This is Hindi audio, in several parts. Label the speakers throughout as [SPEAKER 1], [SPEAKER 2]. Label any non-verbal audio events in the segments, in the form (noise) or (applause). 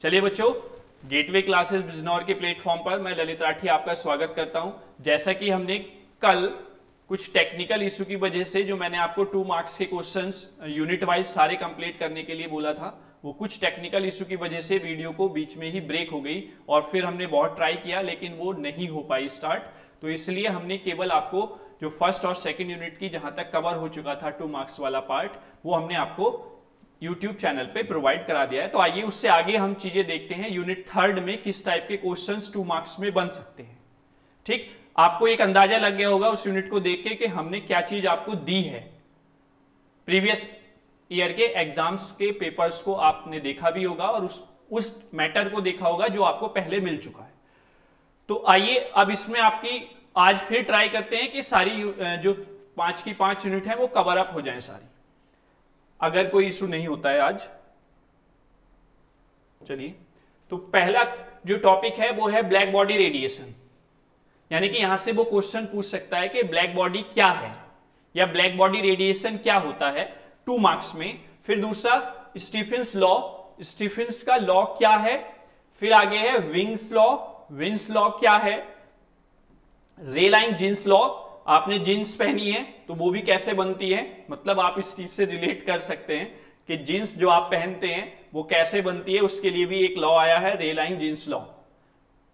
[SPEAKER 1] चलिए बच्चों गेटवे क्लासेस बिजनौर के प्लेटफॉर्म पर मैं ललित राठी आपका स्वागत करता हूँ। जैसा कि हमने कल कुछ टेक्निकल इशू की वजह से जो मैंने आपको टू मार्क्स के क्वेश्चंस यूनिट वाइज सारे कंप्लीट करने के लिए बोला था, वो कुछ टेक्निकल इशू की वजह से वीडियो को बीच में ही ब्रेक हो गई और फिर हमने बहुत ट्राई किया, लेकिन वो नहीं हो पाई स्टार्ट तो इसलिए हमने केवल आपको जो फ़र्स्ट और सेकेंड यूनिट की जहाँ तक कवर हो चुका था टू मार्क्स वाला पार्ट वो हमने आपको यूट्यूब चैनल पे प्रोवाइड करा दिया है। तो आइए उससे आगे हम चीज़ें देखते हैं यूनिट थर्ड में किस टाइप के क्वेश्चंस टू मार्क्स में बन सकते हैं। ठीक? आपको एक अंदाज़ा लग गया होगा उस यूनिट को देख के कि हमने क्या चीज़ आपको दी है। प्रीवियस ईयर के एग्ज़ाम्स के पेपर्स को आपने देखा भी होगा और उस उस मैटर को देखा होगा जो आपको पहले मिल चुका है। तो आइए अब इसमें आपकी, आज फिर ट्राई करते हैं कि सारी जो पाँच की पाँच यूनिट है वो कवर अप हो जाए सारी। अगर कोई इशू नहीं होता है आज, चलिए। तो पहला जो टॉपिक है, वो है ब्लैक बॉडी रेडिएशन यानी कि यहाँ से वो क्वेश्चन पूछ सकता है कि ब्लैक बॉडी क्या है, या ब्लैक बॉडी रेडिएशन क्या होता है टू मार्क्स में। फिर दूसरा स्टीफेंस लॉ स्टीफेंस का लॉ क्या है? फिर आगे है विंग्स लॉ विंस लॉ क्या है? रेलाइन जींस लॉ आपने जीन्स पहनी है तो वो भी कैसे बनती है? मतलब आप इस चीज़ से रिलेट कर सकते हैं कि जीन्स जो आप पहनते हैं, वो कैसे बनती है? उसके लिए भी एक लॉ आया है, रेलाइन जीन्स लॉ।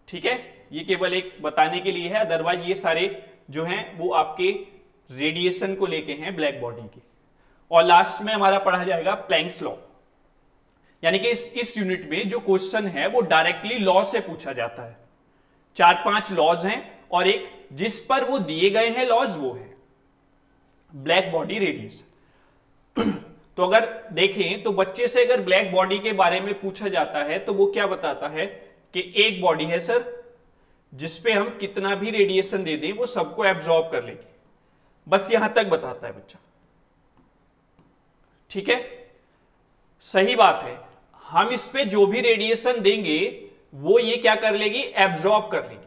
[SPEAKER 1] ठीक है? ये केवल एक बताने के लिए है अदरवाइज़ ये सारे जो हैं, वो आपके रेडिएशन को लेके हैं ब्लैक बॉडी के। और लास्ट में हमारा पढ़ा जाएगा प्लैंक्स लॉ यानी कि इस इस यूनिट में जो क्वेश्चन है, वो डायरेक्टली लॉ से पूछा जाता है। चार पाँच लॉज हैं, और एक जिस पर वो दिए गए हैं लॉज वो है। ब्लैक बॉडी रेडिएशन तो अगर देखें तो बच्चे से अगर ब्लैक बॉडी के बारे में पूछा जाता है तो वो क्या बताता है कि एक बॉडी है सर जिसपे हम कितना भी रेडिएशन दे दें, वो सबको एब्जॉर्ब कर लेगी। बस यहाँ तक बताता है बच्चा। ठीक है? सही बात है। हम इस पे जो भी रेडिएशन देंगे, वो ये क्या कर लेगी एब्जॉर्ब कर लेगी।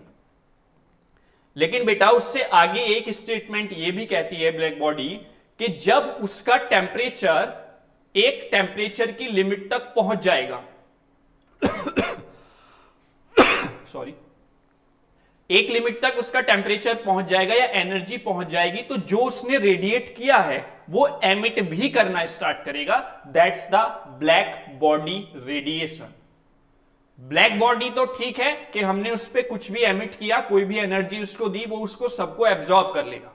[SPEAKER 1] लेकिन बेटा, उससे आगे एक स्टेटमेंट ये भी कहती है ब्लैक बॉडी कि जब उसका टेम्परेचर एक टेम्परेचर की लिमिट तक पहुँच जाएगा (coughs) सॉरी एक लिमिट तक उसका टेम्परेचर पहुँच जाएगा या एनर्जी पहुँच जाएगी तो जो उसने रेडिएट किया है, वो एमिट भी करना स्टार्ट करेगा. That's the black body radiation black body तो ठीक है कि हमने उस पर कुछ भी एमिट किया, कोई भी एनर्जी उसको दी, वो उसको सबको एब्जॉर्ब कर लेगा।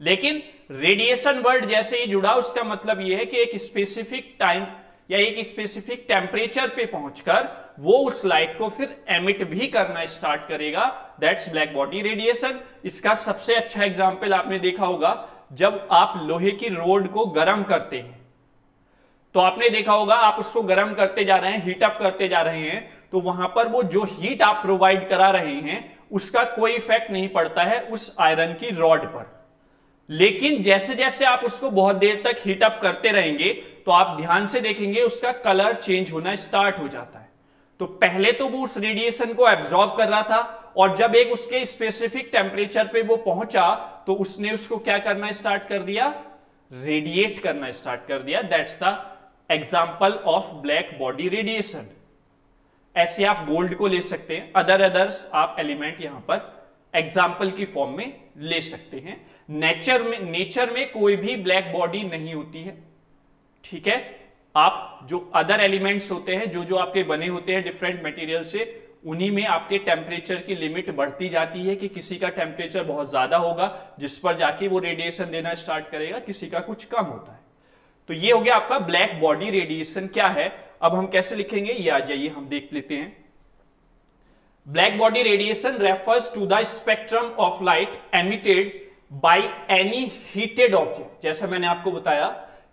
[SPEAKER 1] लेकिन रेडिएशन वर्ड जैसे ही जुड़ा, उसका मतलब यह है कि एक स्पेसिफिक टाइम या एक स्पेसिफिक टेम्परेचर पे पहुंचकर वो उस लाइट को फिर एमिट भी करना स्टार्ट करेगा। दैट्स ब्लैक बॉडी रेडिएशन इसका सबसे अच्छा एग्ज़ाम्पल आपने देखा होगा, जब आप लोहे की रोड को गर्म करते हैं। तो आपने देखा होगा, आप उसको गर्म करते जा रहे हैं हीटअप करते जा रहे हैं तो वहाँ पर वो जो हीट आप प्रोवाइड करा रहे हैं, उसका कोई इफ़ेक्ट नहीं पड़ता है उस आयरन की रॉड पर। लेकिन जैसे जैसे आप उसको बहुत देर तक हीटअप करते रहेंगे तो आप ध्यान से देखेंगे उसका कलर चेंज होना स्टार्ट हो जाता है। तो पहले तो वो उस रेडिएशन को एब्जॉर्ब कर रहा था और जब एक उसके स्पेसिफिक टेम्परेचर पे वो पहुँचा तो उसने उसको क्या करना स्टार्ट कर दिया? रेडिएट करना स्टार्ट कर दिया। That's the example of black body radiation ऐसे आप गोल्ड को ले सकते हैं अदर अदर्स आप एलिमेंट यहाँ पर एग्ज़ाम्पल की फॉर्म में ले सकते हैं। नेचर में नेचर में कोई भी ब्लैक बॉडी नहीं होती है, ठीक है? आप जो अदर एलिमेंट्स होते हैं, जो जो आपके बने होते हैं डिफरेंट मटेरियल से, उन्हीं में आपके टेम्परेचर की लिमिट बढ़ती जाती है कि किसी का टेम्परेचर बहुत ज़्यादा होगा, जिस पर जाके वो रेडिएशन देना स्टार्ट करेगा, किसी का कुछ कम होता है। तो ये हो गया आपका ब्लैक बॉडी रेडिएशन क्या है? अब हम कैसे लिखेंगे? ये आ जाइए, हम देख लेते हैं। Black body radiation refers to the spectrum of light emitted by any heated object जैसा मैंने आपको बताया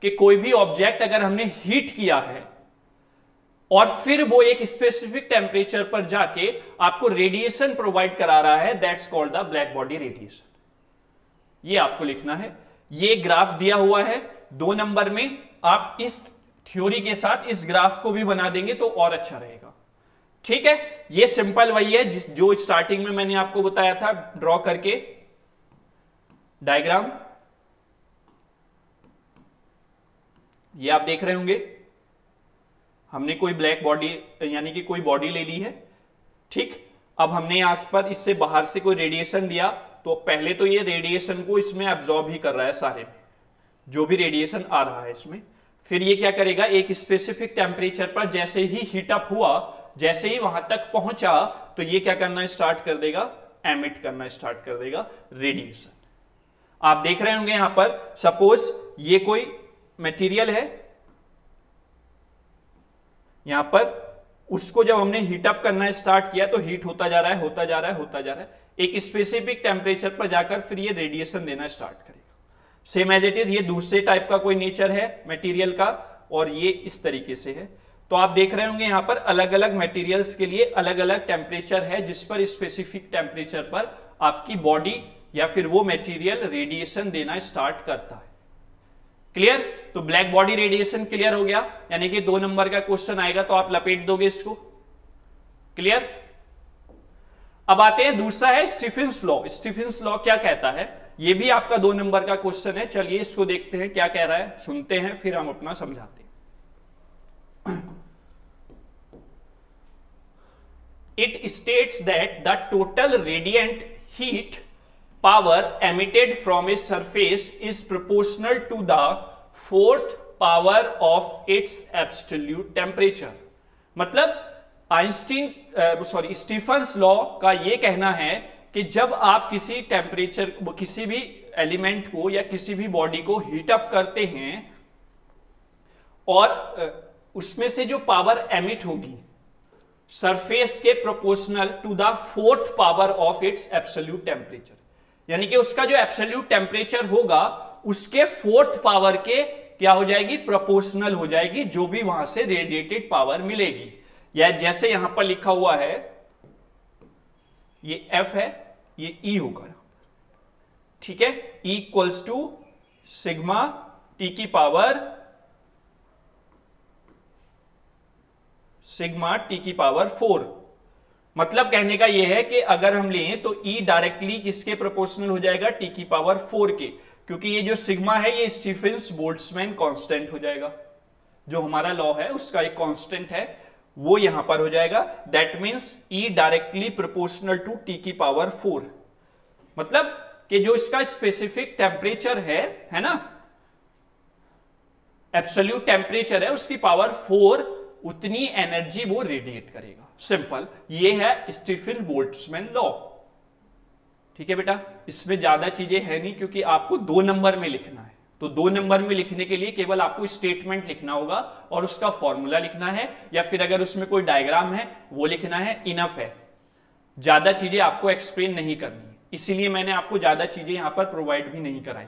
[SPEAKER 1] कि कोई भी ऑब्जेक्ट अगर हमने हीट किया है, और फिर वो एक स्पेसिफिक टेम्परेचर पर जाके आपको रेडिएशन प्रोवाइड करा रहा है that's called the black body radiation ये आपको लिखना है। ये ग्राफ दिया हुआ है, दो नंबर में आप इस थ्योरी के साथ इस ग्राफ को भी बना देंगे तो और अच्छा रहेगा। ठीक है? ये सिंपल वही है, जिस, जो स्टार्टिंग में मैंने आपको बताया था, ड्रॉ करके। डायग्राम। ये आप देख रहे होंगे। हमने कोई ब्लैक बॉडी, यानी कि कोई बॉडी ले ली है। ठीक? अब हमने आस पर, इससे बाहर से कोई रेडिएशन दिया तो पहले तो ये रेडिएशन को इसमें एब्जॉर्ब ही कर रहा है सारे। में जो भी रेडिएशन आ रहा है इसमें। फिर ये क्या करेगा? एक स्पेसिफिक टेम्परेचर पर जैसे ही हीटअप हुआ, जैसे ही वहाँ तक पहुँचा तो ये क्या करना स्टार्ट कर देगा? एमिट करना स्टार्ट कर देगा रेडिएशन आप देख रहे होंगे यहाँ पर सपोज़ ये कोई मटेरियल है, यहाँ पर उसको जब हमने हीटअप करना स्टार्ट किया तो हीट होता जा रहा है, होता जा रहा है, होता जा रहा है। एक स्पेसिफिक टेम्परेचर पर जाकर फिर ये रेडिएशन देना स्टार्ट करेगा। सेम एज इट इज़ ये दूसरे टाइप का कोई नेचर है मटेरियल का, और ये इस तरीके से है। तो आप देख रहे होंगे यहाँ पर अलग अलग मटेरियल्स के लिए अलग अलग टेम्परेचर है, जिस पर स्पेसिफिक टेम्परेचर पर आपकी बॉडी या फिर वो मटेरियल रेडिएशन देना स्टार्ट करता है। क्लियर तो ब्लैक बॉडी रेडिएशन क्लियर हो गया। यानी कि दो नंबर का क्वेश्चन आएगा तो आप लपेट दोगे इसको। क्लियर अब आते हैं, दूसरा है स्टीफिन लॉ स्टीफिन लॉ क्या कहता है? ये भी आपका दो नंबर का क्वेश्चन है। चलिए इसको देखते हैं क्या कह रहा है। सुनते हैं, फिर हम अपना समझाते it states that the total radiant heat power emitted from a surface is proportional to the fourth power of its absolute temperature मतलब आइंस्टीन सॉरी स्टीफन लॉ का यह कहना है कि जब आप किसी टेम्परेचर किसी भी एलिमेंट को या किसी भी बॉडी को हीटअप करते हैं, और उसमें से जो पावर एमिट होगी सरफेस के proportional to the fourth power of its absolute temperature यानी कि उसका जो एब्सोल्यूट टेम्परेचर होगा, उसके फोर्थ पावर के क्या हो जाएगी? प्रोपोर्शनल हो जाएगी, जो भी वहाँ से रेडिएटेड पावर मिलेगी. या जैसे यहाँ पर लिखा हुआ है, ये एफ़ है ये ई e होगा ठीक है? इक्वल्स टू सिग्मा टी की पावर सिग्मा टी की पावर फोर मतलब कहने का यह है कि अगर हम लें तो ई e डायरेक्टली किसके प्रोपोर्शनल हो जाएगा? टी की पावर फोर के। क्योंकि ये जो सिग्मा है, ये स्टीफेंस बोल्ट्समैन कांस्टेंट हो जाएगा। जो हमारा लॉ है, उसका एक कांस्टेंट है। वो यहाँ पर हो जाएगा। That means E directly proportional to T की पावर फोर मतलब कि जो इसका स्पेसिफिक टेम्परेचर है है ना? एब्सोल्यूट टेम्परेचर है, उसकी पावर फोर उतनी एनर्जी वो रेडिएट करेगा। सिंपल ये है स्टीफिन बोल्ट्समैन लॉ ठीक है बेटा? इसमें ज़्यादा चीज़ें है नहीं, क्योंकि आपको दो नंबर में लिखना है। तो दो नंबर में लिखने के लिए केवल आपको स्टेटमेंट लिखना होगा और उसका फॉर्मूला लिखना है, या फिर अगर उसमें कोई डायग्राम है, वो लिखना है इनफ है। ज़्यादा चीज़ें आपको एक्सप्लेन नहीं करनी इसीलिए मैंने आपको ज़्यादा चीज़ें यहाँ पर प्रोवाइड भी नहीं कराई।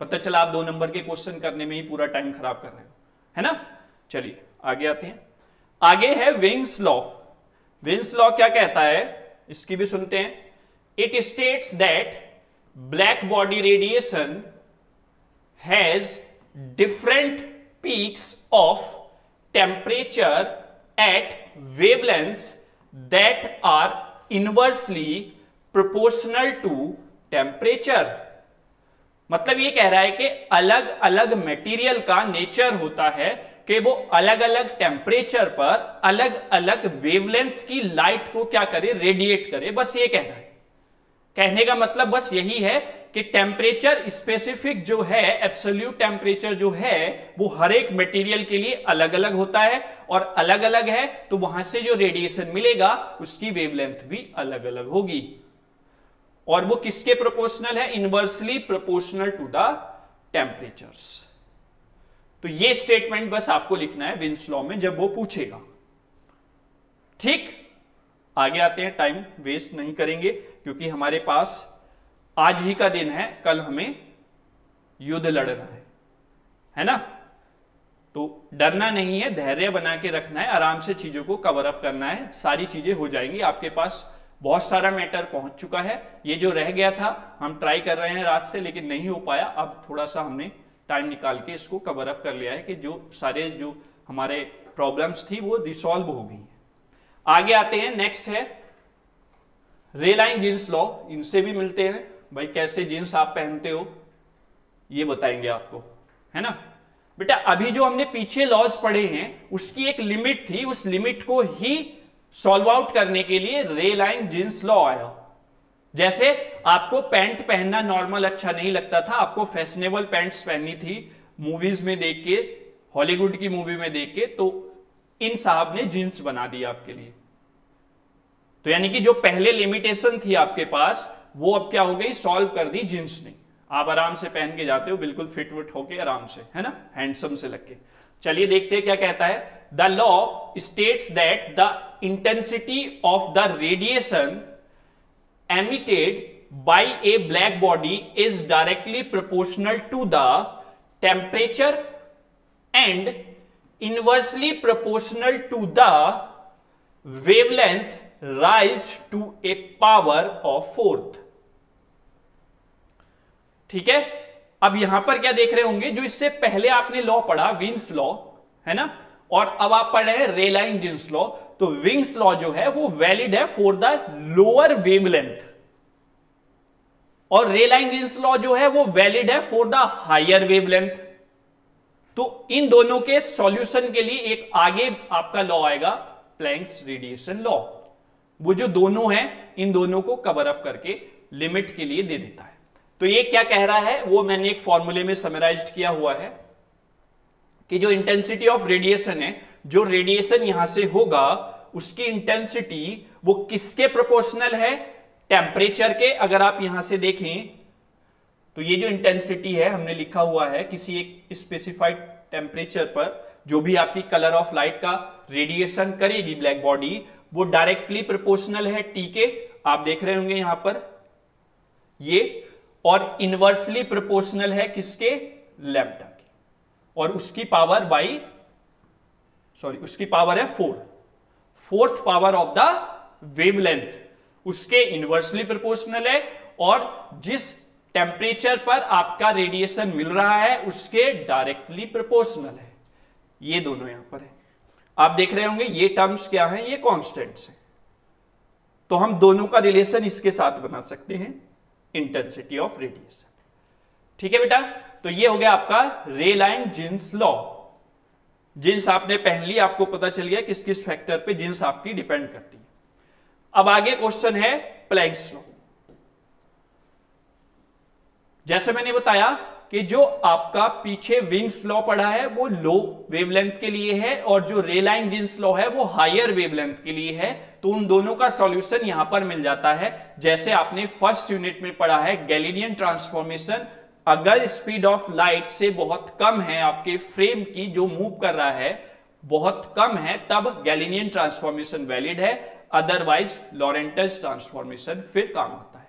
[SPEAKER 1] पता चला आप दो नंबर के क्वेश्चन करने में ही पूरा टाइम खराब कर रहे हो। है ना? चलिए, आगे आते हैं। आगे है विंग्स लॉ विंग्स लॉ क्या कहता है? इसकी भी सुनते हैं। It states that black body radiation has different peaks of temperature at wavelength that are inversely proportional to temperature मतलब ये कह रहा है कि अलग अलग मटेरियल का नेचर होता है कि वो अलग अलग टेम्परेचर पर अलग अलग वेवलेंथ की लाइट को क्या करे रेडिएट करे, बस ये कह रहा है। कहने का मतलब बस यही है कि टेम्परेचर स्पेसिफिक जो है एब्सोल्यूट टेम्परेचर जो है, वो हर एक मटेरियल के लिए अलग अलग होता है और अलग अलग है तो वहाँ से जो रेडिएशन मिलेगा, उसकी वेवलेंथ भी अलग अलग होगी। और वो किसके प्रोपोर्शनल है? Inversely proportional to the temperatures तो ये स्टेटमेंट बस आपको लिखना है विंस लॉ में, जब वो पूछेगा। ठीक? आगे आते हैं टाइम वेस्ट नहीं करेंगे, क्योंकि हमारे पास आज ही का दिन है, कल हमें युद्ध लड़ना है। है ना? तो डरना नहीं है, धैर्य बना के रखना है, आराम से चीज़ों को कवर अप करना है, सारी चीज़ें हो जाएँगी। आपके पास बहुत सारा मैटर पहुँच चुका है। ये जो रह गया था, हम ट्राई कर रहे हैं रात से, लेकिन नहीं हो पाया। अब थोड़ा सा हमने टाइम निकाल के इसको कवर अप कर लिया है कि जो सारे जो हमारे प्रॉब्लम्स थी, वो रिसॉल्व हो गई आगे आते हैं नेक्स्ट है रेलाइन जींस लॉ इनसे भी मिलते हैं। भाई, कैसे जींस आप पहनते हो, ये बताएँगे आपको, है ना? बेटा, अभी जो हमने पीछे लॉज पढ़े हैं, उसकी एक लिमिट थी, उस लिमिट को ही सॉल्व आउट करने के लिए रे लाइन जींस लॉ आया। जैसे आपको पैंट पहनना नॉर्मल अच्छा नहीं लगता था, आपको फैशनेबल पैंट्स पहननी थी मूवीज़ में देख के हॉलीवुड की मूवी में देख के तो इन साहब ने जींस बना दी आपके लिए। तो यानी कि जो पहले लिमिटेशन थी आपके पास वो अब क्या हो गई? सॉल्व कर दी जींस ने। आप आराम से पहन के जाते हो, बिल्कुल फिट वुट होके आराम से, है ना? हैंडसम से लग के। चलिए देखते हैं क्या कहता है। The law state that the intensity of the radiation emitted by a black body is directly proportional to the temperature and inversely proportional to the wavelength raise to a power of fourth. ठीक है? अब यहाँ पर क्या देख रहे होंगे? जो इससे पहले आपने लॉ पढ़ा विंस लॉ है ना? और अब आप पढ़ रहे हैं रेलाइन जिंस लॉ तो विंग्स लॉ जो है, वो वैलिड है फॉर द लोअर वेवलेंथ और रेलाइन जिंस लॉ जो है, वो वैलिड है फॉर द हायर वेवलेंथ तो इन दोनों के सॉल्यूशन के लिए एक आगे आपका लॉ आएगा प्लैंक्स रेडिएशन लॉ वो जो दोनों हैं, इन दोनों को कवर अप करके लिमिट के लिए दे देता है। तो ये क्या कह रहा है? वो मैंने एक फॉर्मूले में समराइज किया हुआ है कि जो इंटेंसिटी ऑफ़ रेडिएशन है, जो रेडिएशन यहाँ से होगा, उसकी इंटेंसिटी वो किसके प्रोपोर्शनल है? टेम्परेचर के। अगर आप यहाँ से देखें तो ये जो इंटेंसिटी है, हमने लिखा हुआ है, किसी एक स्पेसिफाइड टेम्परेचर पर जो भी आपकी कलर ऑफ़ लाइट का रेडिएशन करेगी ब्लैक बॉडी वो डायरेक्टली प्रोपोर्शनल है टी के। आप देख रहे होंगे यहाँ पर। ये और इनवर्सली प्रोपोर्शनल है किसके? लेफ़्ट की। और उसकी पावर बाई सॉरी उसकी पावर है four fourth power of the wavelength उसके इनवर्सली प्रोपोर्शनल है और जिस टेम्परेचर पर आपका रेडिएशन मिल रहा है, उसके डायरेक्टली प्रोपोर्शनल है। ये दोनों यहाँ पर है। आप देख रहे होंगे ये टर्म्स क्या हैं, ये कॉन्स्टेंट्स हैं। तो हम दोनों का रिलेशन इसके साथ बना सकते हैं इंटेंसिटी ऑफ़ रेडिएशन ठीक है बेटा? तो ये हो गया आपका रे लाइन जिन्स लॉ जिन्स आपने पहन ली, आपको पता चल गया किस किस फैक्टर पे जिन्स आपकी डिपेंड करती है। अब आगे क्वेश्चन है प्लैंक्स लॉ जैसे मैंने बताया कि जो आपका पीछे विंग्स लॉ पढ़ा है, वो लो वेवलेंथ के लिए है और जो रेलाइन जिन्स लॉ है, वो हायर वेवलेंथ के लिए है। तो उन दोनों का सॉल्यूशन यहाँ पर मिल जाता है। जैसे आपने फ़र्स्ट यूनिट में पढ़ा है गैलीनियन ट्रांसफॉर्मेशन अगर स्पीड ऑफ़ लाइट से बहुत कम है आपके फ्रेम की, जो मूव कर रहा है, बहुत कम है, तब गैलीनियन ट्रांसफॉर्मेशन वैलिड है। अदरवाइज़ लॉरेंटस ट्रांसफॉर्मेशन फिर काम आता है।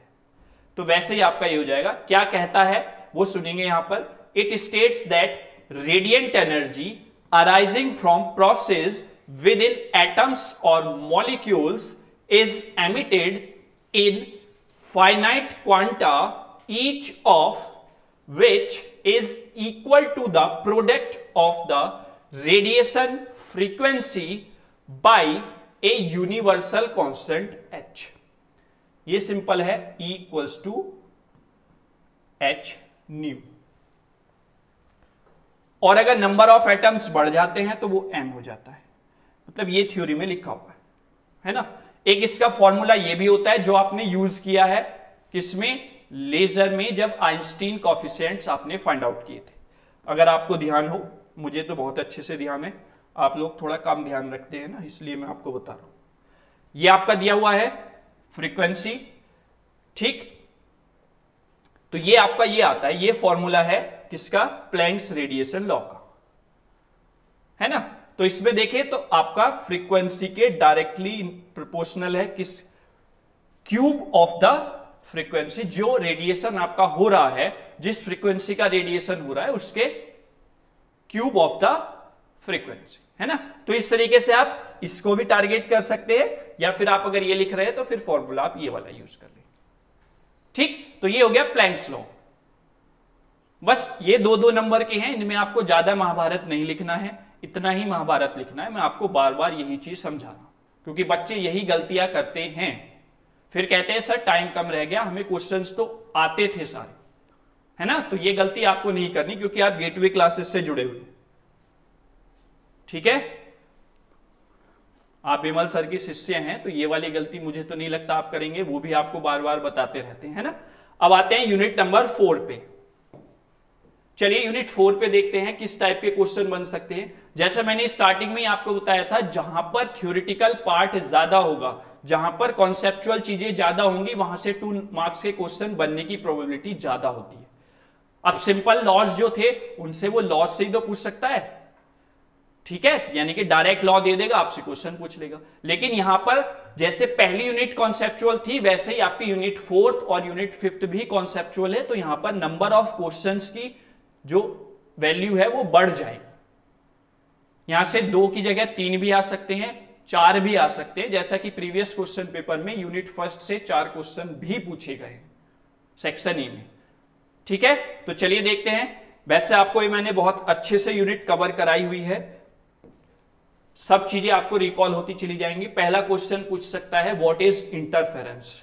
[SPEAKER 1] तो वैसे ही आपका ये हो जाएगा। क्या कहता है? वो सुनेंगे यहाँ पर। It states that radiant energy arising from process with in atoms और molecules is emitted in finite quanta each of which is equal to the product of the radiation frequency by a universal constant h. ये सिंपल है इक्वल्स टू एच न्यू और अगर नंबर ऑफ़ एटम्स बढ़ जाते हैं तो वो एन हो जाता है। मतलब ये थ्योरी में लिखा हुआ है। है ना? एक इसका फॉर्मूला ये भी होता है जो आपने यूज़ किया है किसमें? लेजर में जब आइंस्टीन कॉफिशियंट्स आपने फाइंड आउट किए थे। अगर आपको ध्यान हो, मुझे तो बहुत अच्छे से ध्यान है। आप लोग थोड़ा कम ध्यान रखते हैं ना, इसलिए मैं आपको बता रहा हूँ। ये आपका दिया हुआ है फ्रीक्वेंसी ठीक? तो ये आपका ये आता है, ये फॉर्मूला है किसका? प्लैंक्स रेडिएशन लॉ का। है ना? तो इसमें देखें तो आपका फ्रीक्वेंसी के डायरेक्टली प्रोपोर्शनल है किस क्यूब ऑफ़ द फ्रीक्वेंसी जो रेडिएशन आपका हो रहा है, जिस फ्रीक्वेंसी का रेडिएशन हो रहा है, उसके क्यूब ऑफ़ द फ्रीक्वेंसी है ना? तो इस तरीके से आप इसको भी टारगेट कर सकते हैं, या फिर आप अगर ये लिख रहे हैं तो फिर फॉर्मूला आप ये वाला यूज़ कर लें। ठीक? तो ये हो गया प्लैंक्स लॉ बस ये दो दो नंबर के हैं, इनमें आपको ज़्यादा महाभारत नहीं लिखना है, इतना ही महाभारत लिखना है, मैं आपको बार बार यही चीज़ समझा रहा हूँ, क्योंकि बच्चे यही गलतियाँ करते हैं। फिर कहते हैं, सर टाइम कम रह गया, हमें क्वेश्चंस तो आते थे सारे। है ना? तो ये गलती आपको नहीं करनी, क्योंकि आप गेटवे क्लासेस से जुड़े हुए ठीक है? आप विमल सर की शिष्य हैं तो ये वाली गलती मुझे तो नहीं लगता आप करेंगे, वो भी आपको बार बार बताते रहते हैं ना? अब आते हैं यूनिट नंबर फोर पे। चलिए यूनिट फोर पे देखते हैं किस टाइप के क्वेश्चन बन सकते हैं। जैसे मैंने स्टार्टिंग में ही आपको बताया था, जहाँ पर थ्योरिटिकल पार्ट ज़्यादा होगा, जहाँ पर कॉन्सेप्चुअल चीज़ें ज़्यादा होंगी, वहाँ से टू मार्क्स के क्वेश्चन बनने की प्रोबेबिलिटी ज़्यादा होती है। अब सिंपल लॉस जो थे, उनसे वो लॉस से ही तो पूछ सकता है। ठीक है? यानी कि डायरेक्ट लॉ दे देगा, आपसे क्वेश्चन पूछ लेगा। लेकिन यहाँ पर जैसे पहली यूनिट कॉन्सेप्चुअल थी, वैसे ही आपकी यूनिट फोर्थ और यूनिट फिफ्थ भी कॉन्सेप्चुअल है तो यहाँ पर नंबर ऑफ़ क्वेश्चंस की जो वैल्यू है, वो बढ़ जाएगी। यहाँ से दो की जगह तीन भी आ सकते हैं, चार भी आ सकते हैं। जैसा कि प्रीवियस क्वेश्चन पेपर में यूनिट फ़र्स्ट से चार क्वेश्चन भी पूछे गए सेक्शन ई में। ठीक है? तो चलिए देखते हैं। वैसे आपको ये मैंने बहुत अच्छे से यूनिट कवर कराई हुई है। सब चीज़ें आपको रिकॉल होती चली जाएँगी। पहला क्वेश्चन पूछ सकता है व्हाट इज़ इंटरफेरेंस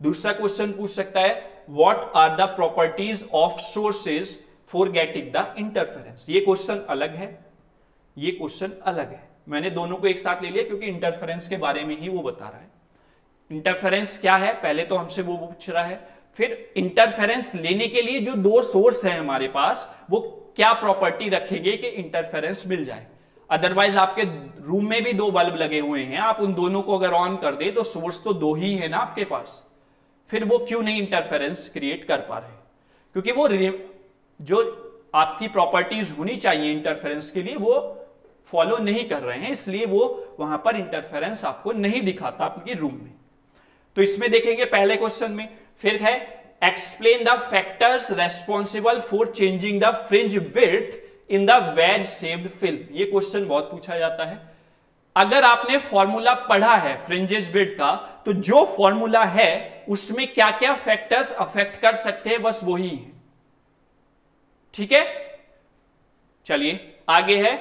[SPEAKER 1] दूसरा क्वेश्चन पूछ सकता है what are the properties of sources for getting the interference ये क्वेश्चन अलग है। ये क्वेश्चन अलग है। मैंने दोनों को एक साथ ले लिया क्योंकि इंटरफेरेंस के बारे में ही वो बता रहा है। इंटरफेरेंस क्या है? पहले तो हमसे वो पूछ रहा है। फिर इंटरफेरेंस लेने के लिए जो दो सोर्स है हमारे पास, वो क्या प्रॉपर्टी रखेंगे कि इंटरफेरेंस मिल जाए? अदरवाइज़ आपके रूम में भी दो बल्ब लगे हुए हैं। आप उन दोनों को अगर ऑन कर दे तो सोर्स तो दो ही है ना आपके पास। फिर वो क्यों नहीं इंटरफेरेंस क्रिएट कर पा रहे? क्योंकि वो जो आपकी प्रॉपर्टीज़ होनी चाहिए इंटरफेरेंस के लिए, वो फॉलो नहीं कर रहे हैं। इसलिए वो वहाँ पर इंटरफेरेंस आपको नहीं दिखाता आपके रूम में। तो इसमें देखेंगे पहले क्वेश्चन में। फिर है explain the factors responsible for changing the fringe with in the wedge shaped film. ये क्वेश्चन बहुत पूछा जाता है। अगर आपने फॉर्मूला पढ़ा है फ्रिंजेस बिड का तो जो फॉर्मूला है, उसमें क्या क्या फैक्टर्स अफेक्ट कर सकते हैं, बस वही है। ठीक है? चलिए, आगे है।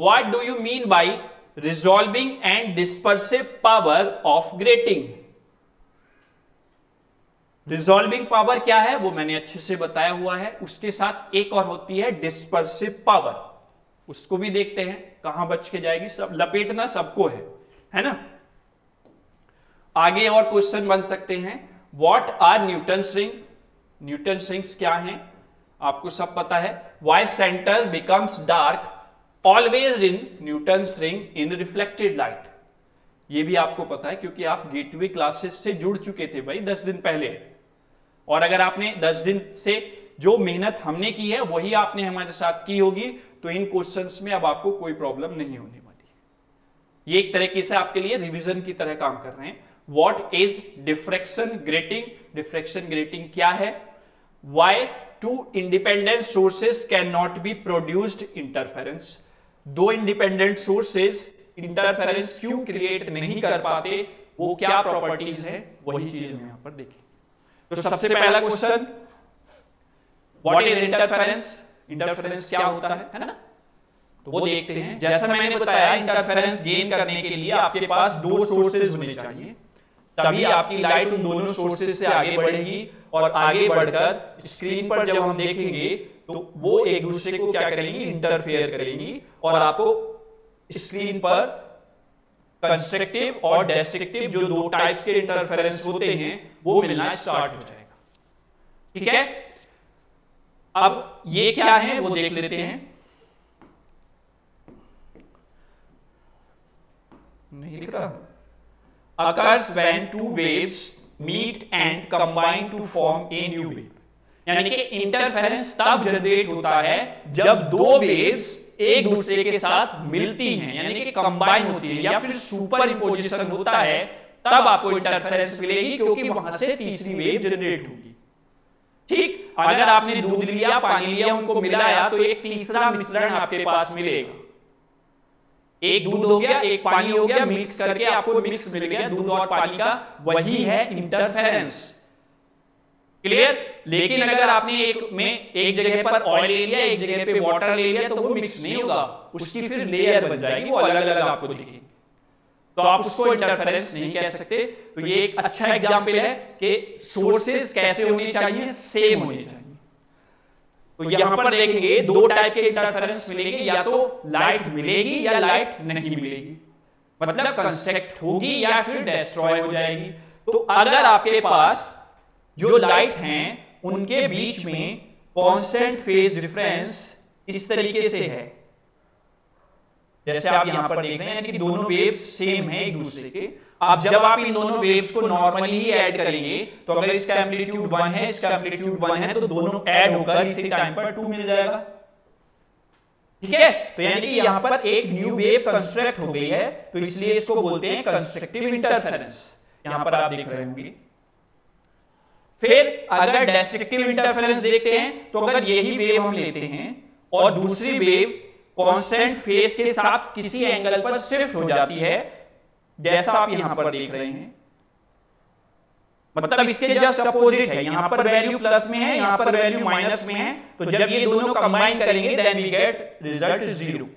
[SPEAKER 1] What do you mean by resolving and dispersive power of grating? Resolving power क्या है? वो मैंने अच्छे से बताया हुआ है। उसके साथ एक और होती है डिस्पर्सिव पावर उसको भी देखते हैं, कहाँ बच के जाएगी। सब, लपेटना सबको है है ना? आगे और क्वेश्चन बन सकते हैं। What are Newton ring Newton rings क्या हैं? आपको सब पता है। Why centre becomes dark always in Newton ring in reflected light ये भी आपको पता है, क्योंकि आप गेटवे क्लासेस से जुड़ चुके थे भाई दस दिन पहले। और अगर आपने दस दिन से जो मेहनत हमने की है, वही आपने हमारे साथ की होगी तो इन क्वेश्चंस में अब आपको कोई प्रॉब्लम नहीं होने वाली। ये एक तरीके से आपके लिए रिविजन की तरह काम कर रहे हैं। What is diffraction grating diffraction grating क्या है? Why two independent sources can not be produced interference दो इंडिपेंडेंट सोर्सेज इंटरफेरेंस क्यों क्रिएट नहीं कर पाते? वो क्या प्रॉपर्टीज़ है? वही चीज़ हम यहाँ पर देखें तो सबसे पहला question what is interference interference क्या होता है? है ना? तो वो देखते हैं। जैसा मैंने बताया इंटरफेरेंस गेन करने के लिए आपके पास दो सोर्सेज होने चाहिए। तभी आपकी लाइट उन दोनों सोर्सेज से आगे बढ़ेगी और आगे बढ़कर स्क्रीन पर जब हम देखेंगे तो वो एक दूसरे को क्या करेंगी? इंटरफेयर करेंगी और आपको स्क्रीन पर कंस्ट्रक्टिव और डेस्ट्रक्टिव जो दो टाइप्स के इंटरफेरेंस होते हैं, वो मिलना स्टार्ट हो जाएगा। ठीक है? अब ये क्या है, वो देख लेते हैं। नहीं लिख? रहा occurs when two waves meet and combine to form a new wave यानी कि इंटरफेरेंस तब जनरेट होता है जब दो वेव्स एक दूसरे के साथ मिलती हैं, यानी कि कंबाइन होती है, या फिर सुपर इंपोजिशन होता है, तब आपको इंटरफेरेंस मिलेगी, क्योंकि वहाँ से तीसरी वेव जनरेट होगी। ठीक? अगर आपने दूध लिया, पानी लिया, उनको मिलाया तो एक तीसरा मिश्रण आपके पास मिलेगा। एक दूध हो गया, एक पानी हो गया मिक्स करके आपको मिक्स मिल गया, दूध और पानी का, वही है इंटरफेरेंस क्लियर लेकिन अगर आपने एक में एक जगह पर ऑयल ले लिया एक जगह पे वाटर ले लिया तो वो मिक्स नहीं होगा। उसकी फिर लेयर बन जाएगी वो अलग अलग आपको दिखेगी। तो आप उसको इंटरफेरेंस नहीं कह सकते। तो ये एक अच्छा एग्ज़ाम्पल है कि सोर्सेस कैसे होने चाहिए सेम होने चाहिए। तो यहाँ पर देखेंगे दो टाइप के इंटरफेरेंस मिलेंगे या तो लाइट मिलेगी या लाइट नहीं मिलेगी मतलब कंस्ट्रक्ट होगी या फिर डिस्ट्रॉय हो जाएगी तो अगर आपके पास जो लाइट हैं उनके बीच में कांस्टेंट फ़ेज़ डिफरेंस इस तरीके से है। जैसे आप यहाँ पर देख रहे हैं कि दोनों वेव्स सेम है एक दूसरे के। अब जब आप इन दोनों वेव्स को नॉर्मली ही ऐड करेंगे तो अगर इसका एम्पलीट्यूड वन है इसका एम्पलीट्यूड वन है तो दोनों ऐड होकर इसी टाइम पर टू मिल जाएगा। ठीक है? तो यानी कि यहाँ पर एक न्यू वेव कंस्ट्रक्ट हो गई है तो इसलिए इसको बोलते हैं कंस्ट्रक्टिव इंटरफेरेंस यहाँ पर आप देख रहे होंगे। फिर अगर डेस्ट्रक्टिव इंटरफेरेंस देखते हैं तो अगर यही वेव हम लेते हैं और दूसरी वेव कांस्टेंट फेस के साथ किसी एंगल पर शिफ्ट हो जाती है जैसा आप यहाँ पर देख रहे हैं। मतलब इसके जस्ट अपोजिट है यहाँ पर वैल्यू प्लस में है यहाँ पर वैल्यू माइनस में है तो जब ये दोनों कंबाइन करेंगे then we get result zero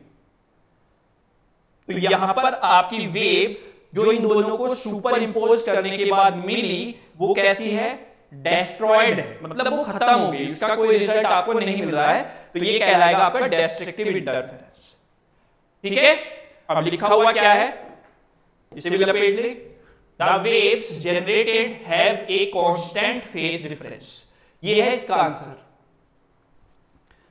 [SPEAKER 1] तो यहाँ पर आपकी वेव जो इन दोनों को सुपर इंपोज करने के बाद मिली वो कैसी है डेस्ट्रॉयड मतलब वो खत्म हो गई इसका कोई रिज़ल्ट आपको नहीं मिल रहा है तो ये कहलाएगा आपका डेस्ट्रक्टिव इंटरफेरेंस ठीक है? अब लिखा हुआ क्या है? इसे भी लपेट ले। The waves generated have a constant phase difference ये है इसका आंसर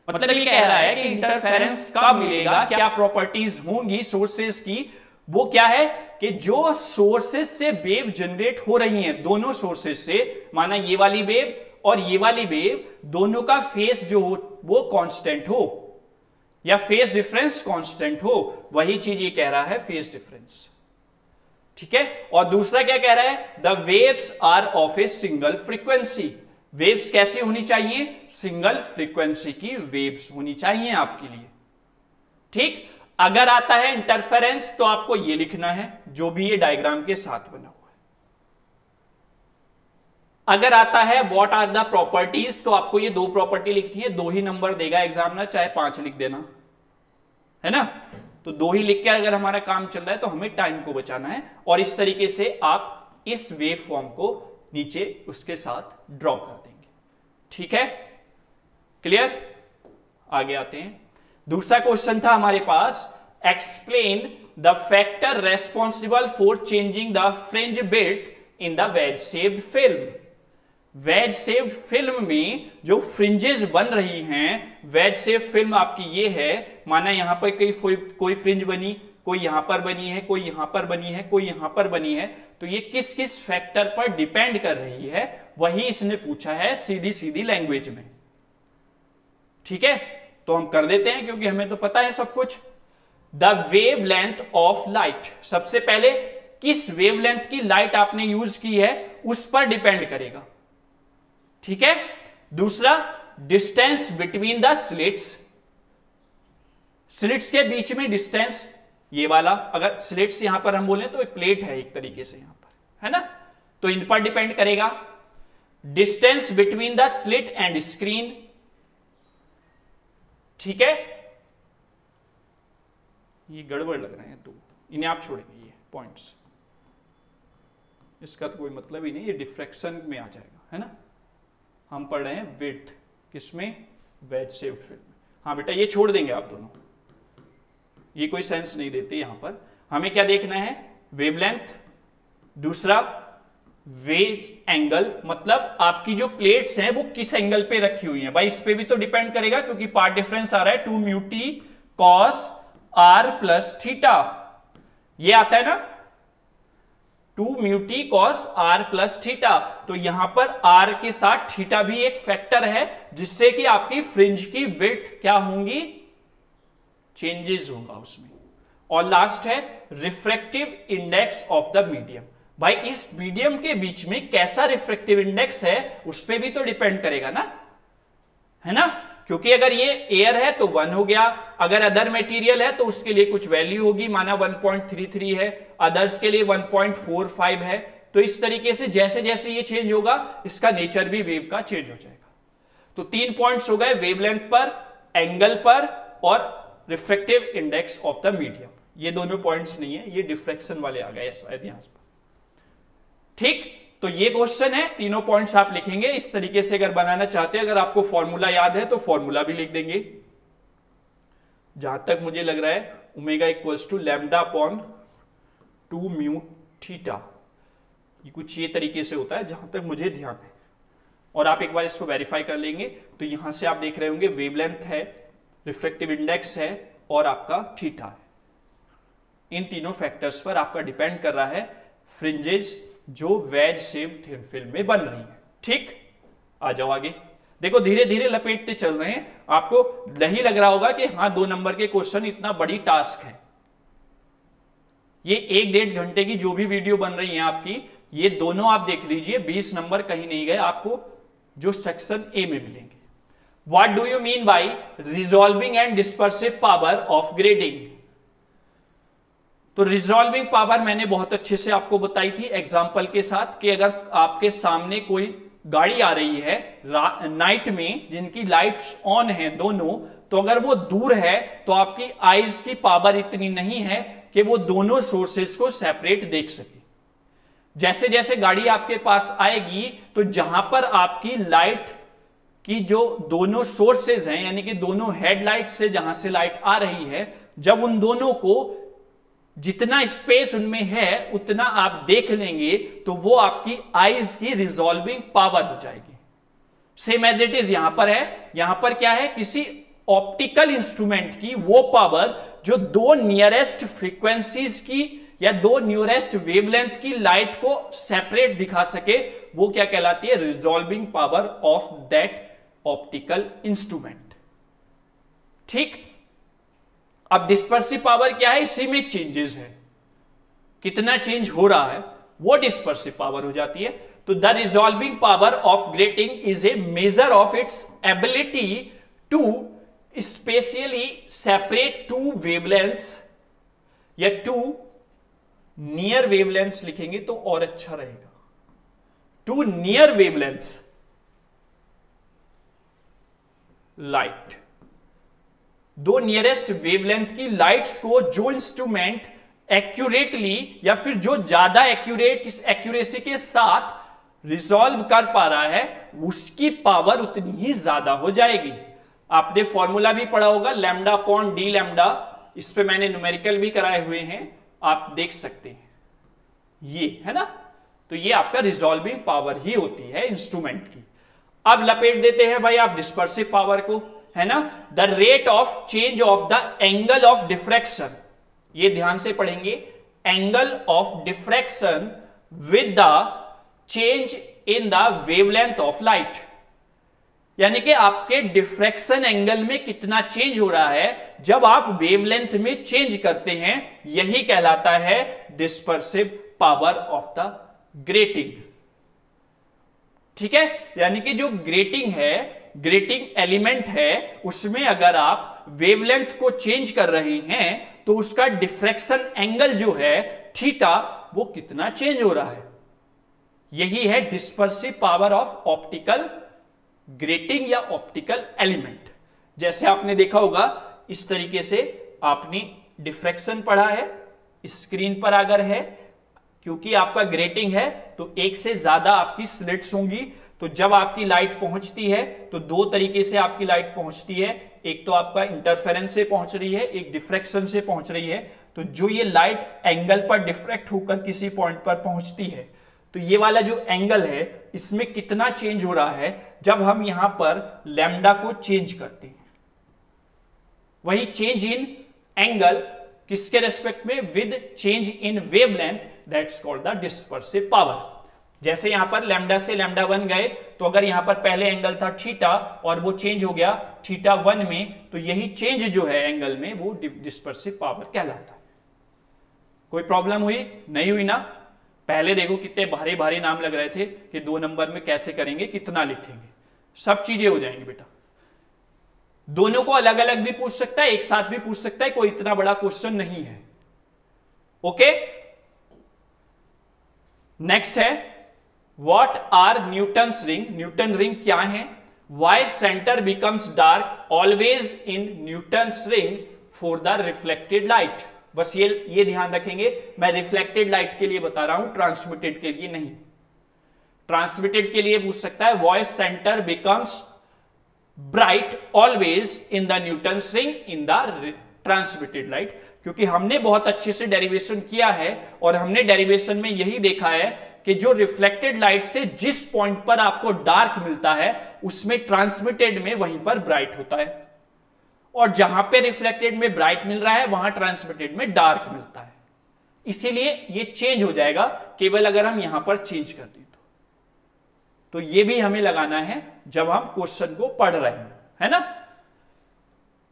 [SPEAKER 1] मतलब ये कह रहा है कि इंटरफेरेंस कब मिलेगा, क्या प्रॉपर्टीज़ होंगी सोर्सेज की वो क्या है कि जो सोर्सेस से वेव जनरेट हो रही हैं, दोनों सोर्सेस से, माना ये वाली वेव और ये वाली वेव दोनों का फेस जो हो, वो कांस्टेंट हो, या फेस डिफरेंस कांस्टेंट हो, वही चीज़ ये कह रहा है फेस डिफरेंस ठीक है? और दूसरा क्या कह रहा है? The waves are of a single frequency waves कैसी होनी चाहिए? सिंगल फ्रीक्वेंसी की वेव्स होनी चाहिए आपके लिए। ठीक? अगर आता है इंटरफेरेंस तो आपको यह लिखना है, जो भी ये डायग्राम के साथ बना हुआ है। अगर आता है व्हाट आर द प्रॉपर्टीज़ तो आपको ये दो प्रॉपर्टी लिखनी है, दो ही नंबर देगा एग्जामिनर चाहे पाँच लिख देना। है ना? तो दो ही लिख के अगर हमारा काम चल रहा है तो हमें टाइम को बचाना है, और इस तरीके से आप इस वेव फॉर्म को नीचे उसके साथ ड्रॉ कर देंगे। ठीक है? क्लियर आगे आते हैं। दूसरा क्वेश्चन था हमारे पास explain the factor responsible for changing the fringe built in the wedge shaped film wedge shaped film में जो फ्रिंजेस बन रही हैं वेज सेव्ड फ़िल्म आपकी ये है, माना यहाँ पर कोई कोई फ्रिंज बनी, कोई यहाँ पर बनी है, कोई यहाँ पर बनी है, कोई यहाँ पर बनी है तो ये किस किस फैक्टर पर डिपेंड कर रही है, वही इसने पूछा है सीधी सीधी लैंग्वेज में। ठीक है? तो हम कर देते हैं, क्योंकि हमें तो पता है सब कुछ। The wavelength of light सबसे पहले किस वेव लेंथ की लाइट आपने यूज़ की है, उस पर डिपेंड करेगा। ठीक है? दूसरा distance between the slits slits के बीच में डिस्टेंस ये वाला, अगर स्लिट्स यहाँ पर हम बोले तो एक प्लेट है एक तरीके से यहाँ पर, है ना? तो इन पर डिपेंड करेगा। Distance between the slit and screen ठीक है? ये गड़बड़ लग रहे हैं तो इन्हें आप छोड़ेंगे, ये पॉइंट्स इसका तो कोई मतलब ही नहीं, ये डिफ्रेक्शन में आ जाएगा, है ना? हम पढ़ रहे हैं वेट किसमें? वेज सेव फ़िल्म हाँ बेटा, ये छोड़ देंगे आप दोनों। ये कोई सेंस नहीं देते यहाँ पर। हमें क्या देखना है? वेवलेंथ दूसरा वेज एंगल मतलब आपकी जो प्लेट्स हैं, वो किस एंगल पे रखी हुई हैं? भाई, इस पे भी तो डिपेंड करेगा, क्योंकि पार्ट डिफरेंस आ रहा है two mu t cos r plus theta ये आता है ना? Two mu t cos r plus theta तो यहाँ पर आर के साथ थीटा भी एक फैक्टर है, जिससे कि आपकी फ्रिंज की विथ क्या होंगी? चेंजेस होगा उसमें। और लास्ट है refractive index of the medium भाई, इस मीडियम के बीच में कैसा रिफ्रेक्टिव इंडेक्स है, उस पर भी तो डिपेंड करेगा ना? है ना? क्योंकि अगर ये एयर है तो वन हो गया। अगर अदर मटेरियल है तो उसके लिए कुछ वैल्यू होगी। माना 1.33 है। अदर्स के लिए 1.45 है। तो इस तरीके से जैसे जैसे ये चेंज होगा, इसका नेचर भी वेव का चेंज हो जाएगा। तो तीन पॉइंट्स हो गए वेवलेंथ पर एंगल पर और refractive index of the medium ये दोनों पॉइंट्स नहीं है, ये डिफ्रेक्शन वाले आ गए शायद यहाँ पर ठीक? तो ये क्वेश्चन है, तीनों पॉइंट्स आप लिखेंगे। इस तरीके से अगर बनाना चाहते हैं, अगर आपको फॉर्मूला याद है तो फॉर्मूला भी लिख देंगे। जहाँ तक मुझे लग रहा है omega equals to lambda upon two mu theta ये कुछ ये तरीके से होता है, जहाँ तक मुझे ध्यान है। और आप एक बार इसको वेरीफाई कर लेंगे। तो यहाँ से आप देख रहे होंगे वेवलेंथ है रिफ्लेक्टिव इंडेक्स है, और आपका थीटा है। इन तीनों फैक्टर्स पर आपका डिपेंड कर रहा है फ्रिंजेस जो वेज थिन फ़िल्म में बन रही है। ठीक? आ जाओ आगे। देखो धीरे धीरे लपेटते चल रहे हैं। आपको नहीं लग रहा होगा कि हाँ दो नंबर के क्वेश्चन इतना बड़ी टास्क है। ये एक डेढ़ घंटे की जो भी वीडियो बन रही है आपकी, ये दोनों आप देख लीजिए। 20 नंबर कहीं नहीं गए, आपको जो सेक्शन ए में मिलेंगे। What do you mean by resolving and dispersive power of grading? तो रिजॉल्विंग पावर मैंने बहुत अच्छे से आपको बताई थी एग्ज़ाम्पल के साथ कि अगर आपके सामने कोई गाड़ी आ रही है नाइट में, जिनकी लाइट्स ऑन है दोनों तो अगर वो दूर है तो आपकी आईज की पावर इतनी नहीं है कि वो दोनों सोर्सेस को सेपरेट देख सके। जैसे जैसे गाड़ी आपके पास आएगी तो जहाँ पर आपकी लाइट की जो दोनों सोर्सेज हैं, यानी कि दोनों हेडलाइट से जहाँ से लाइट आ रही है, जब उन दोनों को जितना स्पेस उनमें है, उतना आप देख लेंगे तो वो आपकी आईज की रिजॉल्विंग पावर हो जाएगी। सेम एज इट इज़ यहाँ पर है। यहाँ पर क्या है? किसी ऑप्टिकल इंस्ट्रूमेंट की वो पावर जो दो नियरेस्ट फ्रीक्वेंसीज की या दो न्यूरेस्ट वेवलेंथ की लाइट को सेपरेट दिखा सके, वो क्या कहलाती है? Resolving power of that optical instrument ठीक? अब डिस्पर्सिव पावर क्या है? इसी में चेंजेस है। कितना चेंज हो रहा है, वो डिस्पर्सिव पावर हो जाती है। तो the resolving power of grating is a measure of its ability to spatially separate two wavelengths या टू नियर वेवलेंस लिखेंगे तो और अच्छा रहेगा। टू नियर वेवलेंस लाइट दो नियरेस्ट वेवलेंथ की लाइट्स को जो इंस्ट्रूमेंट एक्यूरेटली या फिर जो ज़्यादा एक्यूरेट इस एक्यूरेसी के साथ रिजॉल्व कर पा रहा है, उसकी पावर उतनी ही ज़्यादा हो जाएगी। आपने फॉर्मूला भी पढ़ा होगा लैमडा पॉन डी लैमडा इस पे मैंने न्यूमेरिकल भी कराए हुए हैं, आप देख सकते हैं। ये, है ना? तो ये आपका रिजॉल्विंग पावर ही होती है इंस्ट्रूमेंट की। अब लपेट देते हैं भाई आप डिस्पर्सिव पावर को। है ना? The rate of change of the angle of diffraction ये ध्यान से पढ़ेंगे। Angle of diffraction with the change in the wavelength of light यानी कि आपके डिफ्रैक्शन एंगल में कितना चेंज हो रहा है? जब आप वेवलेंथ में चेंज करते हैं, यही कहलाता है dispersive power of the grating ठीक है? यानी कि जो ग्रेटिंग है ग्रेटिंग एलिमेंट है, उसमें अगर आप वेवलेंथ को चेंज कर रहे हैं तो उसका डिफ्रेक्शन एंगल जो है थीटा वो कितना चेंज हो रहा है? यही है dispersive power of optical grating या ऑप्टिकल एलिमेंट जैसे आपने देखा होगा, इस तरीके से आपने डिफ्रेक्शन पढ़ा है स्क्रीन पर अगर है, क्योंकि आपका ग्रेटिंग है तो एक से ज़्यादा आपकी स्लिट्स होंगी तो जब आपकी लाइट पहुँचती है तो दो तरीके से आपकी लाइट पहुँचती है। एक तो आपका इंटरफेरेंस से पहुँच रही है, एक डिफ्रेक्शन से पहुँच रही है। तो जो ये लाइट एंगल पर डिफ्रेक्ट होकर किसी पॉइंट पर पहुँचती है तो ये वाला जो एंगल है, इसमें कितना चेंज हो रहा है? जब हम यहाँ पर लेमडा को चेंज करते हैं। वही चेंज इन एंगल किसके रेस्पेक्ट में? With change in wavelength that's called the dispersive power जैसे यहाँ पर लैम्डा से लैम्डा वन गए तो अगर यहाँ पर पहले एंगल था थीटा और वो चेंज हो गया थीटा वन में तो यही चेंज जो है एंगल में वो डिस्पर्सिव पावर कहलाता। कोई प्रॉब्लम हुई? नहीं हुई ना। पहले देखो कितने भारी भारी नाम लग रहे थे कि दो नंबर में कैसे करेंगे, कितना लिखेंगे। सब चीज़ें हो जाएँगी बेटा। दोनों को अलग अलग भी पूछ सकता है, एक साथ भी पूछ सकता है, कोई इतना बड़ा क्वेश्चन नहीं है। ओके नेक्स्ट है what are Newton ring Newton ring क्या है? Why centre becomes dark always in Newton ring for the reflected light बस ये ये ध्यान रखेंगे। मैं रिफ्लेक्टेड लाइट के लिए बता रहा हूँ ट्रांसमिटेड के लिए नहीं। ट्रांसमिटेड के लिए पूछ सकता है why is centre becomes bright always in the Newton ring in the transmitted light क्योंकि हमने बहुत अच्छे से डेरिवेशन किया है और हमने डेरिवेशन में यही देखा है कि जो रिफ्लेक्टेड लाइट से जिस पॉइंट पर आपको डार्क मिलता है, उसमें ट्रांसमिटेड में वहीं पर ब्राइट होता है। और जहाँ पे रिफ्लेक्टेड में ब्राइट मिल रहा है, वहाँ ट्रांसमिटेड में डार्क मिलता है। इसीलिए ये चेंज हो जाएगा, केवल अगर हम यहाँ पर चेंज कर दें तो। तो ये भी हमें लगाना है जब हम क्वेश्चन को पढ़ रहे हैं, है ना?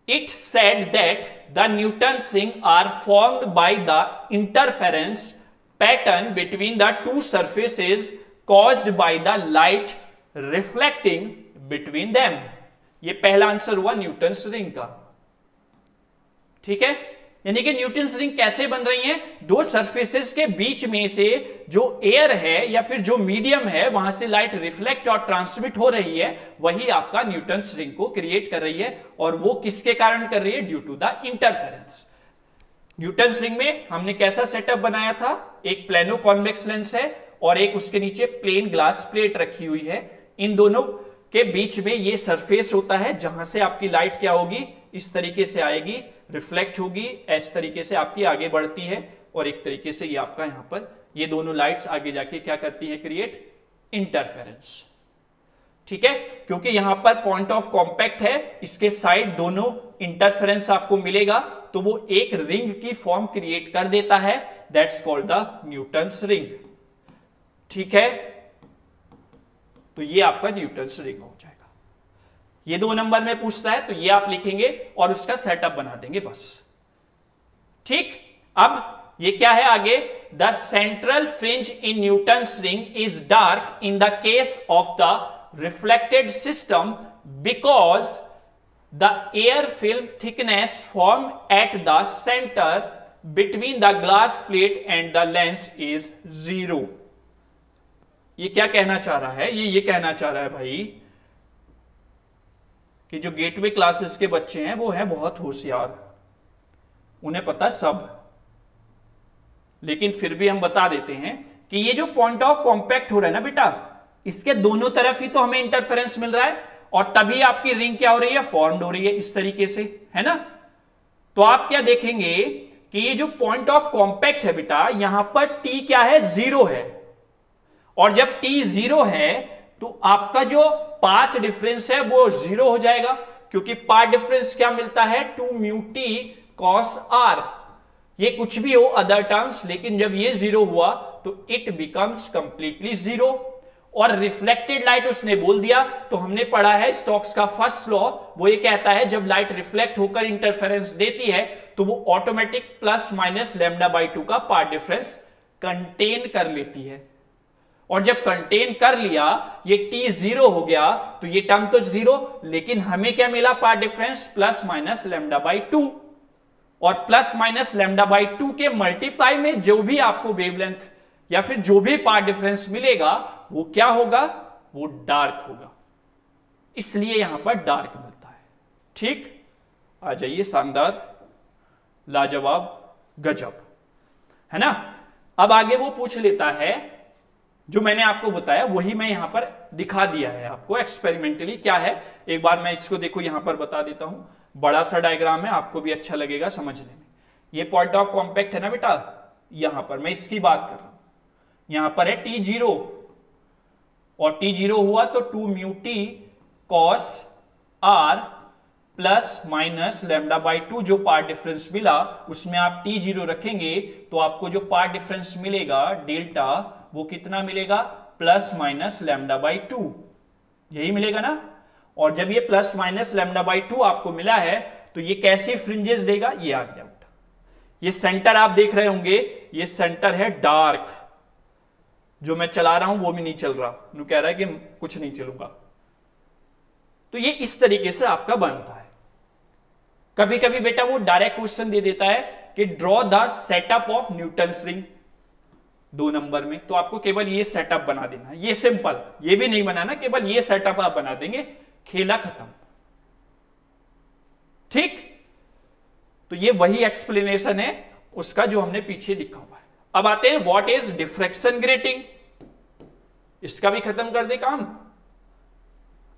[SPEAKER 1] It said that the Newton ring are formed by the interference pattern between the two surfaces caused by the light reflecting between them ये पहला आंसर हुआ न्यूटन रिंग का। ठीक है? यानी कि न्यूटन रिंग कैसे बन रही है? दो सरफेसेस के बीच में से जो एयर है या फिर जो मीडियम है, वहाँ से लाइट रिफ्लेक्ट और ट्रांसमिट हो रही है, वही आपका न्यूटन रिंग को क्रिएट कर रही है और वो किसके कारण कर रही है? Due to the interference Newton ring में हमने कैसा सेटअप बनाया था? एक प्लेनो कॉन्वेक्स लेंस है और एक उसके नीचे प्लेन ग्लास प्लेट रखी हुई है। इन दोनों के बीच में ये सरफेस होता है, जहाँ से आपकी लाइट क्या होगी? इस तरीके से आएगी रिफ्लेक्ट होगी इस तरीके से आपकी आगे बढ़ती है और एक तरीके से ये आपका यहाँ पर, ये दोनों लाइट्स आगे जाके क्या करती है क्रिएट इंटरफेरेंस ठीक है? क्योंकि यहाँ पर पॉइंट ऑफ़ कॉम्पैक्ट है, इसके साइड दोनों इंटरफेरेंस आपको मिलेगा। तो वो एक रिंग की फॉर्म क्रिएट कर देता है। That's called the Newton's ring ठीक है? तो ये आपका न्यूटन रिंग हो जाएगा। ये दो नंबर में पूछता है तो ये आप लिखेंगे और उसका सेटअप बना देंगे बस। ठीक? अब ये क्या है आगे? The central fringe in Newton ring is dark in the case of the reflected system because the air film thickness form at the centre between the glass plate and the lens is zero ये क्या कहना चाह रहा है? ये ये कहना चाह रहा है भाई कि जो गेटवे क्लासेस के बच्चे हैं, वो हैं बहुत होशियार। उन्हें पता सब। लेकिन फिर भी हम बता देते हैं कि ये जो पॉइंट ऑफ़ कॉम्पैक्ट हो रहा है ना बेटा, इसके दोनों तरफ़ ही तो हमें इंटरफेरेंस मिल रहा है। और तभी आपकी रिंग क्या हो रही है? फॉर्म्ड हो रही है इस तरीके से, है ना? तो आप क्या देखेंगे कि ये जो पॉइंट ऑफ़ कॉम्पैक्ट है बेटा, यहाँ पर टी क्या है? ज़ीरो है। और जब टी ज़ीरो है तो आपका जो पाथ डिफरेंस है, वो ज़ीरो हो जाएगा। क्योंकि पाथ डिफरेंस क्या मिलता है? Two mu t cos r ये कुछ भी हो अदर टर्म्स लेकिन जब ये ज़ीरो हुआ तो इट बिकम्स कंप्लीटली ज़ीरो और रिफ्लेक्टेड लाइट उसने बोल दिया तो हमने पढ़ा है स्टॉक्स का फ़र्स्ट लॉ वो ये कहता है जब लाइट रिफ्लेक्ट होकर इंटरफेरेंस देती है तो वो automatic plus minus lambda by two का पार्ट डिफरेंस कंटेन कर लेती है। और जब कंटेन कर लिया, ये टी ज़ीरो हो गया तो ये टर्म तो ज़ीरो लेकिन हमें क्या मिला path difference plus minus lambda by two और plus minus lambda by two के मल्टीप्लाई में जो भी आपको वेवलेंथ या फिर जो भी पार्ट डिफरेंस मिलेगा वो क्या होगा? वो डार्क होगा। इसलिए यहाँ पर डार्क मिलता है। ठीक? आ जाइए शानदार। लाजवाब। गजब। है ना? अब आगे वो पूछ लेता है, जो मैंने आपको बताया, वही मैं यहाँ पर दिखा दिया है आपको एक्सपेरिमेंटली क्या है। एक बार मैं इसको देखो, यहाँ पर बता देता हूँ। बड़ा सा डायग्राम है, आपको भी अच्छा लगेगा समझने में। ये पॉइंट ऑफ़ कॉम्पैक्ट है ना बेटा? यहाँ पर मैं इसकी बात कर रहा हूँ। यहाँ पर है टी ज़ीरो और टी ज़ीरो हुआ तो two mu t cos r plus minus lambda by two जो पार्ट डिफरेंस मिला, उसमें आप टी ज़ीरो रखेंगे तो आपको जो पार्ट डिफरेंस मिलेगा, डेल्टा, वो कितना मिलेगा? Plus minus lambda by two. यही मिलेगा ना? और जब ये plus minus lambda by two आपको मिला है तो ये कैसे फ्रिंजेस देगा? ये आ गया ये सेंटर आप देख रहे होंगे, ये सेंटर है डार्क। जो मैं चला रहा हूँ, वो भी नहीं चल रहा। नु कह रहा है कि कुछ नहीं चलूँगा। तो ये इस तरीके से आपका बनता है। कभी कभी बेटा वो डायरेक्ट क्वेश्चन दे देता है कि draw the setup of Newton ring दो नंबर में। तो आपको केवल ये सेटअप बना देना ये सिंपल ये भी नहीं बनाना, केवल ये सेटअप आप बना देंगे। खेला खत्म। ठीक? तो ये वही एक्सप्लेनेशन है, उसका जो हमने पीछे लिखा हुआ है। अब आते हैं व्हाट इज़ डिफ्रेक्शन ग्रेटिंग इसका भी खत्म कर दे काम।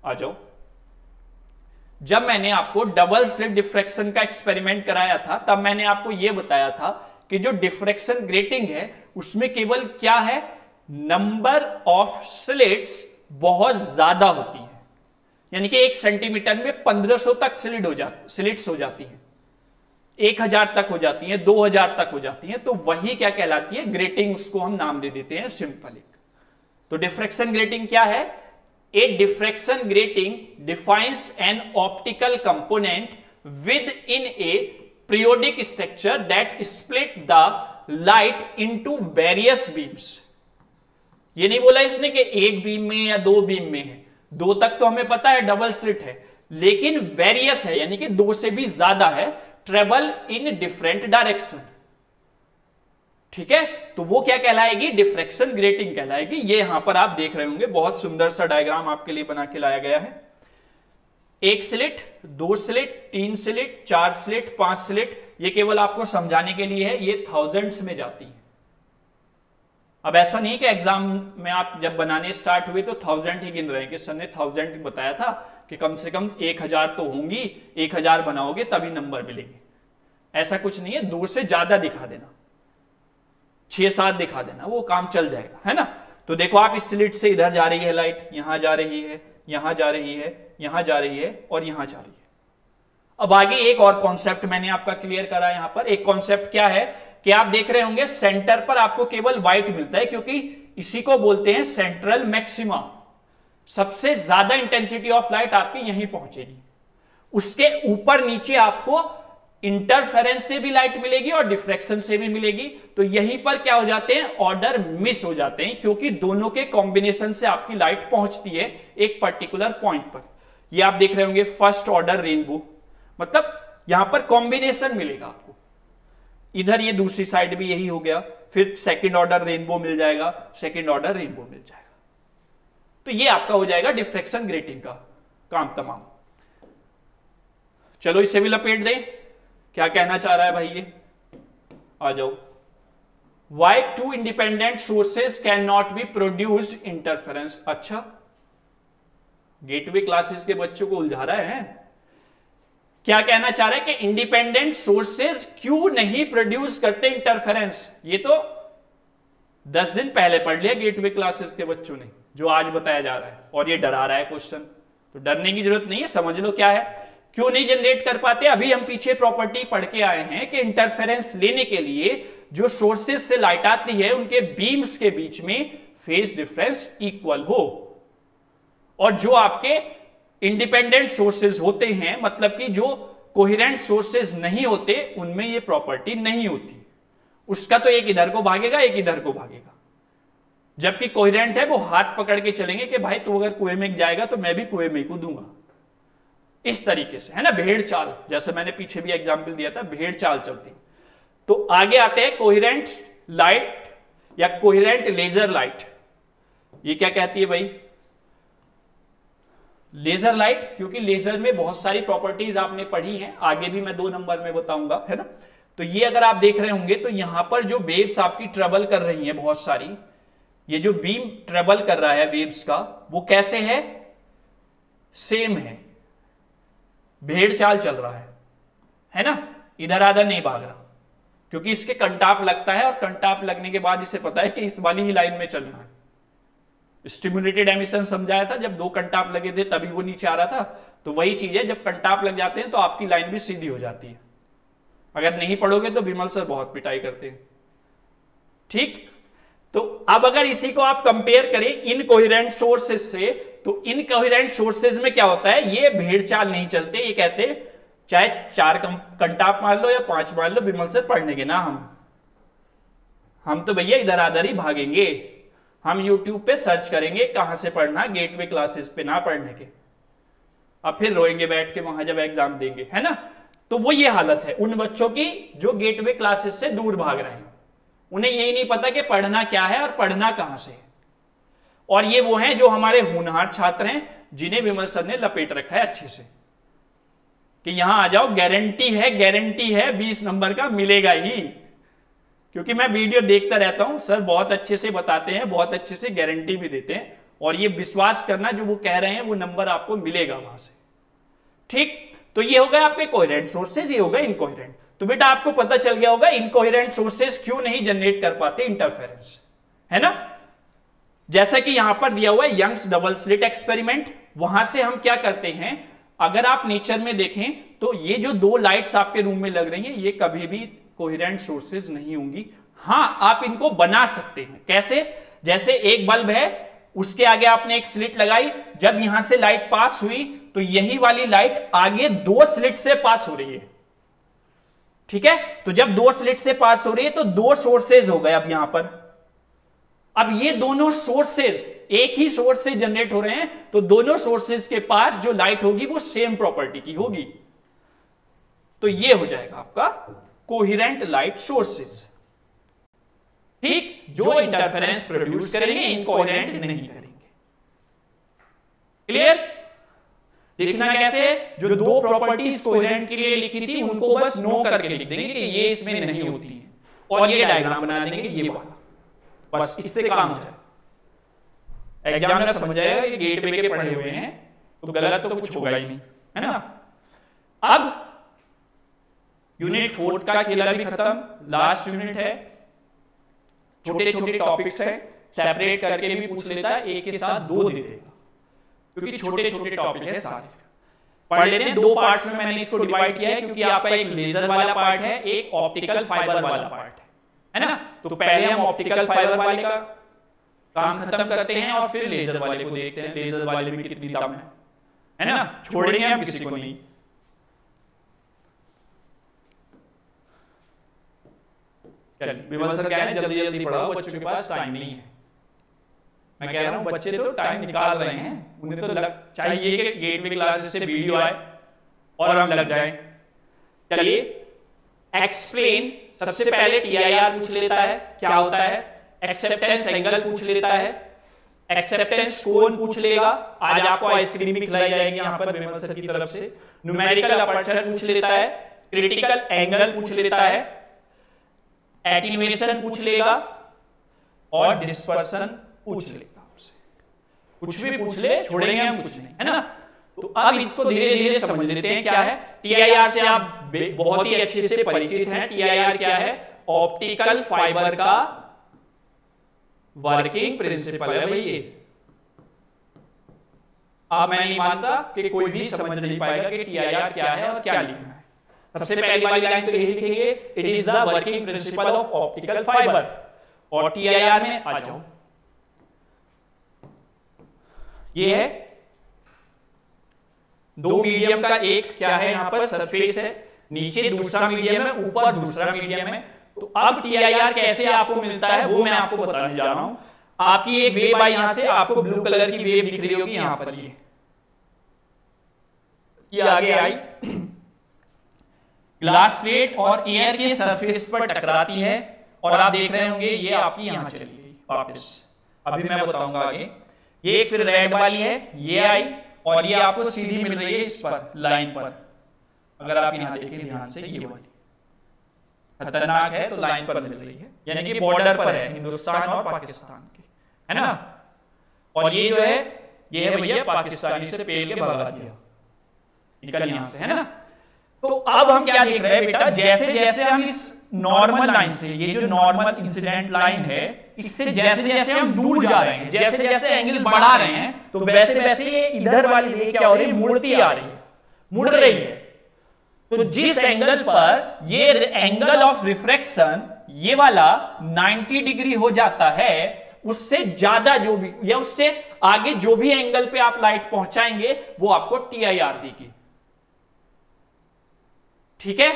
[SPEAKER 1] आ जाओ। जब मैंने आपको डबल स्लिट डिफ्रेक्शन का एक्सपेरिमेंट कराया था, तब मैंने आपको यह बताया था कि जो डिफ्रेक्शन ग्रेटिंग है, उसमें केवल क्या है? नंबर ऑफ़ स्लिट्स बहुत ज़्यादा होती है। यानी कि एक सेंटीमीटर में 1500 तक स्लिट हो जाती स्लिट्स हो जाती है। एक हज़ार तक हो जाती है, दो हज़ार तक हो जाती है तो वही क्या कहलाती है? ग्रेटिंग को हम नाम दे देते हैं सिंपल एक। तो डिफ्रेक्शन ग्रेटिंग क्या है? A diffraction grating defines an optical component with in a periodic structure that split the light into various beams ये नहीं बोला इसने कि एक बीम में या दो बीम में है। दो तक तो हमें पता है डबल स्लिट है। लेकिन वेरियस है, यानी कि दो से भी ज़्यादा है ट्रेवल इन डिफरेंट डायरेक्शन। ठीक है? तो वो क्या कहलाएगी? डिफ्रेक्शन ग्रेटिंग कहलाएगी। ये यहाँ पर आप देख रहे होंगे, बहुत सुंदर सा डायग्राम आपके लिए बना के लाया गया है। एक स्लिट, दो स्लिट, तीन स्लिट, चार स्लिट, पाँच स्लिट, ये केवल आपको समझाने के लिए है, ये थाउजेंड्स में जाती है। अब ऐसा नहीं कि एग्ज़ाम में आप जब बनाने स्टार्ट हुए तो थाउज़ेंड ही गिन रहे हैं कि सर ने थाउज़ेंड बताया था। कि कम से कम एक हज़ार तो होंगी, एक हज़ार बनाओगे तभी नंबर मिलेंगे। ऐसा कुछ नहीं है दो से ज़्यादा दिखा देना। छह सात दिखा देना, वो काम चल जाएगा, है ना? तो देखो आप इस स्लिट से इधर जा रही है लाइट यहाँ जा रही है, यहाँ जा रही है, यहाँ जा रही है और यहाँ जा रही है। अब आगे एक और कॉन्सेप्ट मैंने आपका क्लियर करा यहाँ पर। एक कॉन्सेप्ट क्या है कि आप देख रहे होंगे सेंटर पर आपको केवल व्हाइट मिलता है, क्योंकि इसी को बोलते हैं सेंट्रल मैक्सिमा सबसे ज़्यादा इंटेंसिटी ऑफ़ लाइट आपकी यहीं पहुंचेगी। उसके ऊपर नीचे आपको इंटरफेरेंस से भी लाइट मिलेगी और डिफ्रेक्शन से भी मिलेगी। तो यहीं पर क्या हो जाते हैं? ऑर्डर मिस हो जाते हैं, क्योंकि दोनों के कॉम्बिनेशन से आपकी लाइट पहुँचती है एक पर्टिकुलर पॉइंट पर। ये आप देख रहे होंगे फ़र्स्ट ऑर्डर रेनबो मतलब यहाँ पर कॉम्बिनेशन मिलेगा आपको। इधर ये दूसरी साइड भी यही हो गया। फिर सेकेंड ऑर्डर रेनबो मिल जाएगा सेकेंड ऑर्डर रेनबो मिल जाएगा। तो ये आपका हो जाएगा डिफ्रेक्शन ग्रेटिंग का काम तमाम। चलो इसे भी लपेट दें। क्या कहना चाह रहा है भाई ये? आ जाओ। Why two independent sources can not be produced interference अच्छा। गेटवे क्लासेस के बच्चों को उलझा रहा है। क्या कहना चाह रहा है कि इंडिपेंडेंट सोर्सेस क्यों नहीं प्रोड्यूस करते इंटरफेरेंस ये तो दस दिन पहले पढ़ लिया गेटवे क्लासेस के बच्चों ने। जो आज बताया जा रहा है। और ये डरा रहा है क्वेश्चन तो डरने की ज़रूरत नहीं है, समझ लो क्या है। क्यों नहीं जनरेट कर पाते? अभी हम पीछे प्रॉपर्टी पढ़ के आए हैं कि इंटरफेरेंस लेने के लिए जो सोर्सेज से लाइट आती है, उनके बीम्स के बीच में फेस डिफरेंस इक्वल हो। और जो आपके इंडिपेंडेंट सोर्सेज होते हैं मतलब कि जो कोहिरेंट सोर्सेज नहीं होते, उनमें ये प्रॉपर्टी नहीं होती। उसका तो एक इधर को भागेगा, एक इधर को भागेगा। जबकि कोहिरेंट है, वो हाथ पकड़ के चलेंगे कि भाई तू अगर कुएँ में जाएगा तो मैं भी कुएँ में कूदूँगा। इस तरीके से, है ना? भेड़ चाल, जैसे मैंने पीछे भी एग्ज़ाम्पल दिया था, भेड़ चाल चलती। तो आगे आते हैं, कोहिरेंट लाइट या कोहिरेंट लेजर लाइट ये क्या कहती है भाई? लेजर लाइट क्योंकि लेजर में बहुत सारी प्रॉपर्टीज़ आपने पढ़ी हैं, आगे भी मैं दो नंबर में बताऊँगा, है ना? तो ये अगर आप देख रहे होंगे तो यहाँ पर जो वेव्स आपकी ट्रेवल कर रही हैं बहुत सारी ये जो बीम ट्रेवल कर रहा है वेव्स का, वो कैसे है? सेम है। भेड़ चाल चल रहा है। है ना? इधर आधा नहीं भाग रहा। क्योंकि इसके कंटाप लगता है और कंटाप लगने के बाद इसे पता है कि इस वाली ही लाइन में चलना है। स्टिमुलेटेड एमिशन समझाया था, जब दो कंटाप लगे थे, तभी वो नीचे आ रहा था। तो वही चीज़ है, जब कंटाप लग जाते हैं तो आपकी लाइन भी सीधी हो जाती है। अगर नहीं पढ़ोगे तो विमल सर बहुत पिटाई करते हैं। ठीक? तो अब अगर इसी को आप कंपेयर करें इन कोहिरेंट सोर्सेज से तो इन कोहिरेंट सोर्सेज में क्या होता है? ये भेड़ चाल नहीं चलते, ये कहते चाहे चार कंटाप मान लो या पाँच मान लो, विमल सर पढ़ने के ना हम। हम तो भैया इधर आधर ही भागेंगे। हम यूट्यूब पे सर्च करेंगे कहाँ से पढ़ना गेटवे क्लासेस पे ना पढ़ने के। अब फिर रोएँगे बैठ के वहाँ जब एग्ज़ाम देंगे, है ना? तो वो ये हालत है। उन बच्चों की जो गेटवे क्लासेस से दूर भाग रहे हैं। उन्हें यही नहीं पता कि पढ़ना क्या है और पढ़ना कहाँ से और ये वो हैं जो हमारे होनहार छात्र हैं, जिन्हें विमल सर ने लपेट रखा है अच्छे से। कि यहाँ आ जाओ गारंटी है गारंटी है, बीस नंबर का मिलेगा ही। क्योंकि मैं वीडियो देखता रहता हूँ, सर बहुत अच्छे से बताते हैं, बहुत अच्छे से गारंटी भी देते हैं। और ये विश्वास करना जो वो कह रहे हैं, वो नंबर आपको मिलेगा वहाँ से। ठीक? तो ये हो गया आपके कोहेरेंट सोर्सेज ये होगा इनकोहेरेंट तो बेटा आपको पता चल गया होगा इनकोहेरेंट सोर्सेज क्यों नहीं जनरेट कर पाते इंटरफेरेंस है ना? जैसा कि यहाँ पर दिया हुआ है यंग्स डबल स्लिट एक्सपेरिमेंट वहाँ से हम क्या करते हैं, अगर आप नेचर में देखें तो ये जो दो लाइट्स आपके रूम में लग रही हैं, ये कभी भी कोहेरेंट सोर्सेज नहीं होंगी। हाँ, आप इनको बना सकते हैं। कैसे? जैसे एक बल्ब है, उसके आगे आपने एक स्लिट लगाई, जब यहाँ से लाइट पास हुई तो यही वाली लाइट आगे दो स्लिट से पास हो रही है। ठीक है? तो जब दो स्लिट से पास हो रही है तो दो सोर्सेज हो गए अब यहाँ पर। अब ये दोनों सोर्सेज एक ही सोर्स से जनरेट हो रहे हैं तो दोनों सोर्सेज के पास जो लाइट होगी वो सेम प्रॉपर्टी की होगी। तो ये हो जाएगा आपका कोहिरेंट लाइट सोर्सेज ठीक? जो इंटरफेरेंस प्रोड्यूस करेंगे इनकोहेरेंट नहीं करेंगे। क्लियर देखना कैसे? जो दो प्रॉपर्टीज़ कोहेरेंट के लिए लिखी थी, उनको बस नो करके लिख देंगे कि ये इसमें नहीं होती है। और ये डायग्राम बना देंगे ये वाला। बस इससे काम हो जाए एग्जामिनर समझ जाएगा ये गेट पे के पढ़े हुए हैं तो गलत तो कुछ होगा ही नहीं, है ना? अब यूनिट फोर्थ का खेला भी खत्म लास्ट यूनिट है। छोटे छोटे टॉपिक्स है सेपरेट करके भी पूछ लेता है एक के साथ दो दे देगा क्योंकि छोटे छोटे टॉपिक है सारे। पढ़ लेते हैं दो पार्ट्स में मैंने इसको डिवाइड किया है क्योंकि आपका एक लेजर वाला पार्ट है एक ऑप्टिकल फाइबर वाला पार्ट है। है ना? तो पहले हम ऑप्टिकल फाइबर वाले का काम खत्म करते हैं और फिर लेजर वाले को देखते हैं। लेजर वाले में कितनी दम है। है ना? छोड़ेंगे हम किसी को नहीं। चलिए विमल सर क्या है जल्दी जल्दी पढ़ाओ बच्चों के पास टाइम नहीं है। मैं कह रहा हूँ बच्चे तो टाइम निकाल रहे हैं। उन्हें तो लग चाहिए कि गेट में क्लास से वीडियो आए। और हम लग जाए। चलिए एक्सप्लेन सबसे पहले टीआईआर पूछ लेता है। क्या होता है? एक्सेप्टेंस एंगल पूछ लेता है। एक्सेप्टेंस कोन पूछ लेगा। आज आपको आइसक्रीम भी खिलाई जाएगी यहाँ पर विमल सर की तरफ़ से। न्यूमेरिकल अपर्चर पूछ लेता है। क्रिटिकल एंगल पूछ लेता है। एटीन्यूएशन पूछ लेगा। और डिस्पर्सन पूछ लेगा आपसे कुछ भी पूछ ले छोड़ेंगे हम कुछ नहीं है ना? तो अब इसको धीरे धीरे समझ लेते हैं क्या है। टीआईआर से आप बहुत ही अच्छे से परिचित हैं। टीआईआर क्या है? ऑप्टिकल फाइबर का वर्किंग प्रिंसिपल है भाई ये। अब मैं नहीं मानता कि कोई भी समझ नहीं पाएगा कि टीआईआर क्या है और क्या लिखना है। सबसे पहली वाली लाइन तो यही लिखेंगे it is the working principle of optical fibre और टीआईआर में आ जाओ। ये है दो मीडियम का एक क्या है यहाँ पर सरफेस है। नीचे दूसरा मीडियम है ऊपर दूसरा मीडियम है। तो अब टीआईआर कैसे आपको मिलता है वो मैं आपको बताने जा रहा हूँ। आपकी एक वेव आई यहाँ से आपको ब्लू कलर की वेव दिख रही होगी यहाँ पर ये। ये आगे आई। ग्लास प्लेट और एयर के सरफेस पर टकराती है। और आप देख रहे होंगे ये आपकी यहाँ चली गई वापस। अभी मैं बताऊँगा आगे। ये एक फिर रेड वाली है, ये आई, और ये आपको सीधी मिल रही है इस पर लाइन पर। अगर आप यहाँ देखें ध्यान से ये वाली। खतरनाक है तो लाइन पर मिल रही है, यानी कि बॉर्डर पर है, हिंदुस्तान और पाकिस्तान के, है ना? और ये जो है, ये है भैया पाकिस्तानी से पेल के भगा दिया निकल यहाँ से, है ना? तो अब हम क्या देख रहे हैं बेटा? जैसे जैसे हम इस नॉर्मल लाइन से, ये जो नॉर्मल इंसिडेंट लाइन है, इससे जैसे जैसे हम दूर जा रहे हैं, जैसे जैसे एंगल बढ़ा रहे हैं तो वैसे वैसे ये इधर वाली रे क्या हो रही है? मुड़ती आ रही है। मुड़ रही है। तो जिस एंगल पर ये एंगल ऑफ़ रिफ्रेक्शन ये वाला 90 डिग्री हो जाता है, उससे ज़्यादा जो भी, या उससे आगे जो भी एंगल पे आप लाइट पहुंचाएँगे, वो आपको टीआईआर देगी ठीक है?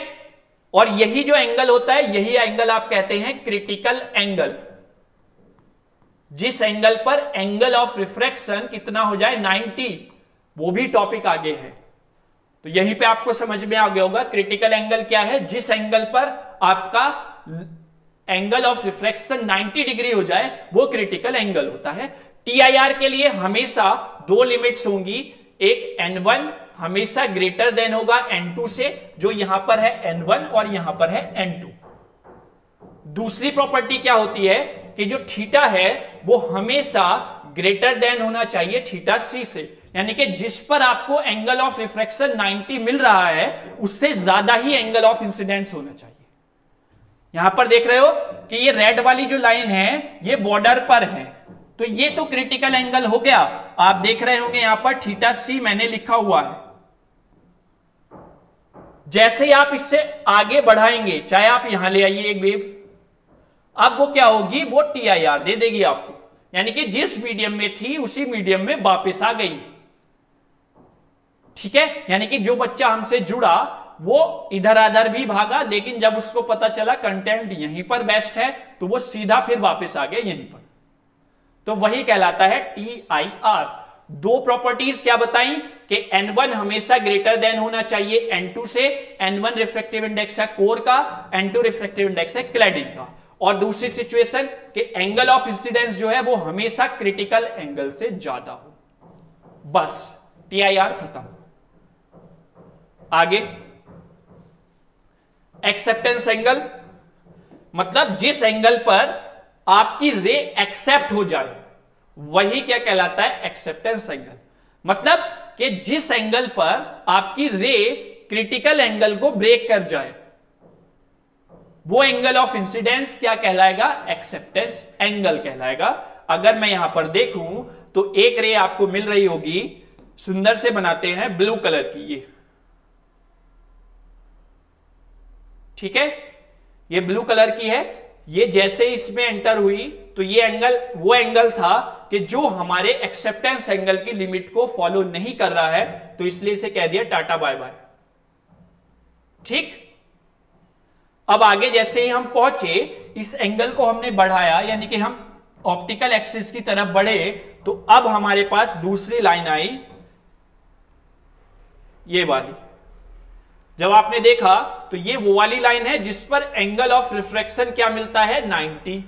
[SPEAKER 1] और यही जो एंगल होता है, यही एंगल आप कहते हैं क्रिटिकल एंगल जिस एंगल पर एंगल ऑफ़ रिफ्रेक्शन कितना हो जाए? 90 वो भी टॉपिक आगे है। तो यहीं पे आपको समझ में आ गया होगा क्रिटिकल एंगल क्या है? जिस एंगल पर आपका एंगल ऑफ़ रिफ्लेक्शन 90 डिग्री हो जाए, वो क्रिटिकल एंगल होता है। टीआईआर के लिए हमेशा दो लिमिट्स होंगी। एक N1 हमेशा ग्रेटर देन होगा N2 से, जो यहाँ पर है N1 और यहाँ पर है N2 दूसरी प्रॉपर्टी क्या होती है कि जो थीटा है, वो हमेशा ग्रेटर देन होना चाहिए थीटा सी से। यानी कि जिस पर आपको एंगल ऑफ़ रिफ्रैक्शन 90 मिल रहा है, उससे ज़्यादा ही एंगल ऑफ़ इंसिडेंस होना चाहिए। यहाँ पर देख रहे हो कि ये रेड वाली जो लाइन है, ये बॉर्डर पर है। तो ये तो क्रिटिकल एंगल हो गया। आप देख रहे होंगे यहाँ पर थीटा सी मैंने लिखा हुआ है। जैसे ही आप इससे आगे बढ़ाएँगे, चाहे आप यहाँ ले आइए एक वेव अब वो क्या होगी? वो टी आई आर दे देगी आपको। यानी कि जिस मीडियम में थी, उसी मीडियम में वापस आ गई। ठीक है? यानी कि जो बच्चा हमसे जुड़ा, वो इधर अधर भी भागा, लेकिन जब उसको पता चला कंटेंट यहीं पर बेस्ट है तो वो सीधा फिर वापस आ गया यहीं पर। तो वही कहलाता है टी आई आर दो प्रॉपर्टीज़ क्या बताई कि N1 हमेशा ग्रेटर देन होना चाहिए N2 से। N1 रिफ्लेक्टिव इंडेक्स है कोर का N2 रिफ्लेक्टिव इंडेक्स है क्लैडिंग का। और दूसरी सिचुएशन कि एंगल ऑफ़ इंसिडेंस जो है वो हमेशा क्रिटिकल एंगल से ज़्यादा हो। बस टी आई आर खत्म। आगे। एक्सेप्टेंस एंगल मतलब जिस एंगल पर आपकी रे एक्सेप्ट हो जाए वही क्या कहलाता है? एक्सेप्टेंस एंगल मतलब कि जिस एंगल पर आपकी रे क्रिटिकल एंगल को ब्रेक कर जाए, वो एंगल ऑफ़ इंसिडेंस क्या कहलाएगा? एक्सेप्टेंस एंगल कहलाएगा। अगर मैं यहाँ पर देखूँ तो एक रे आपको मिल रही होगी, सुंदर से बनाते हैं ब्लू कलर की ये। ठीक है? ये ब्लू कलर की है। ये जैसे इसमें एंटर हुई तो ये एंगल वो एंगल था कि जो हमारे एक्सेप्टेंस एंगल की लिमिट को फॉलो नहीं कर रहा है तो इसलिए इसे कह दिया टाटा बाय बाय। ठीक? अब आगे जैसे ही हम पहुँचे, इस एंगल को हमने बढ़ाया, यानी कि हम ऑप्टिकल एक्सिस की तरफ़ बढ़े तो अब हमारे पास दूसरी लाइन आई, ये वाली। जब आपने देखा तो ये वो वाली लाइन है जिस पर एंगल ऑफ़ रिफ्रैक्शन क्या मिलता है? 90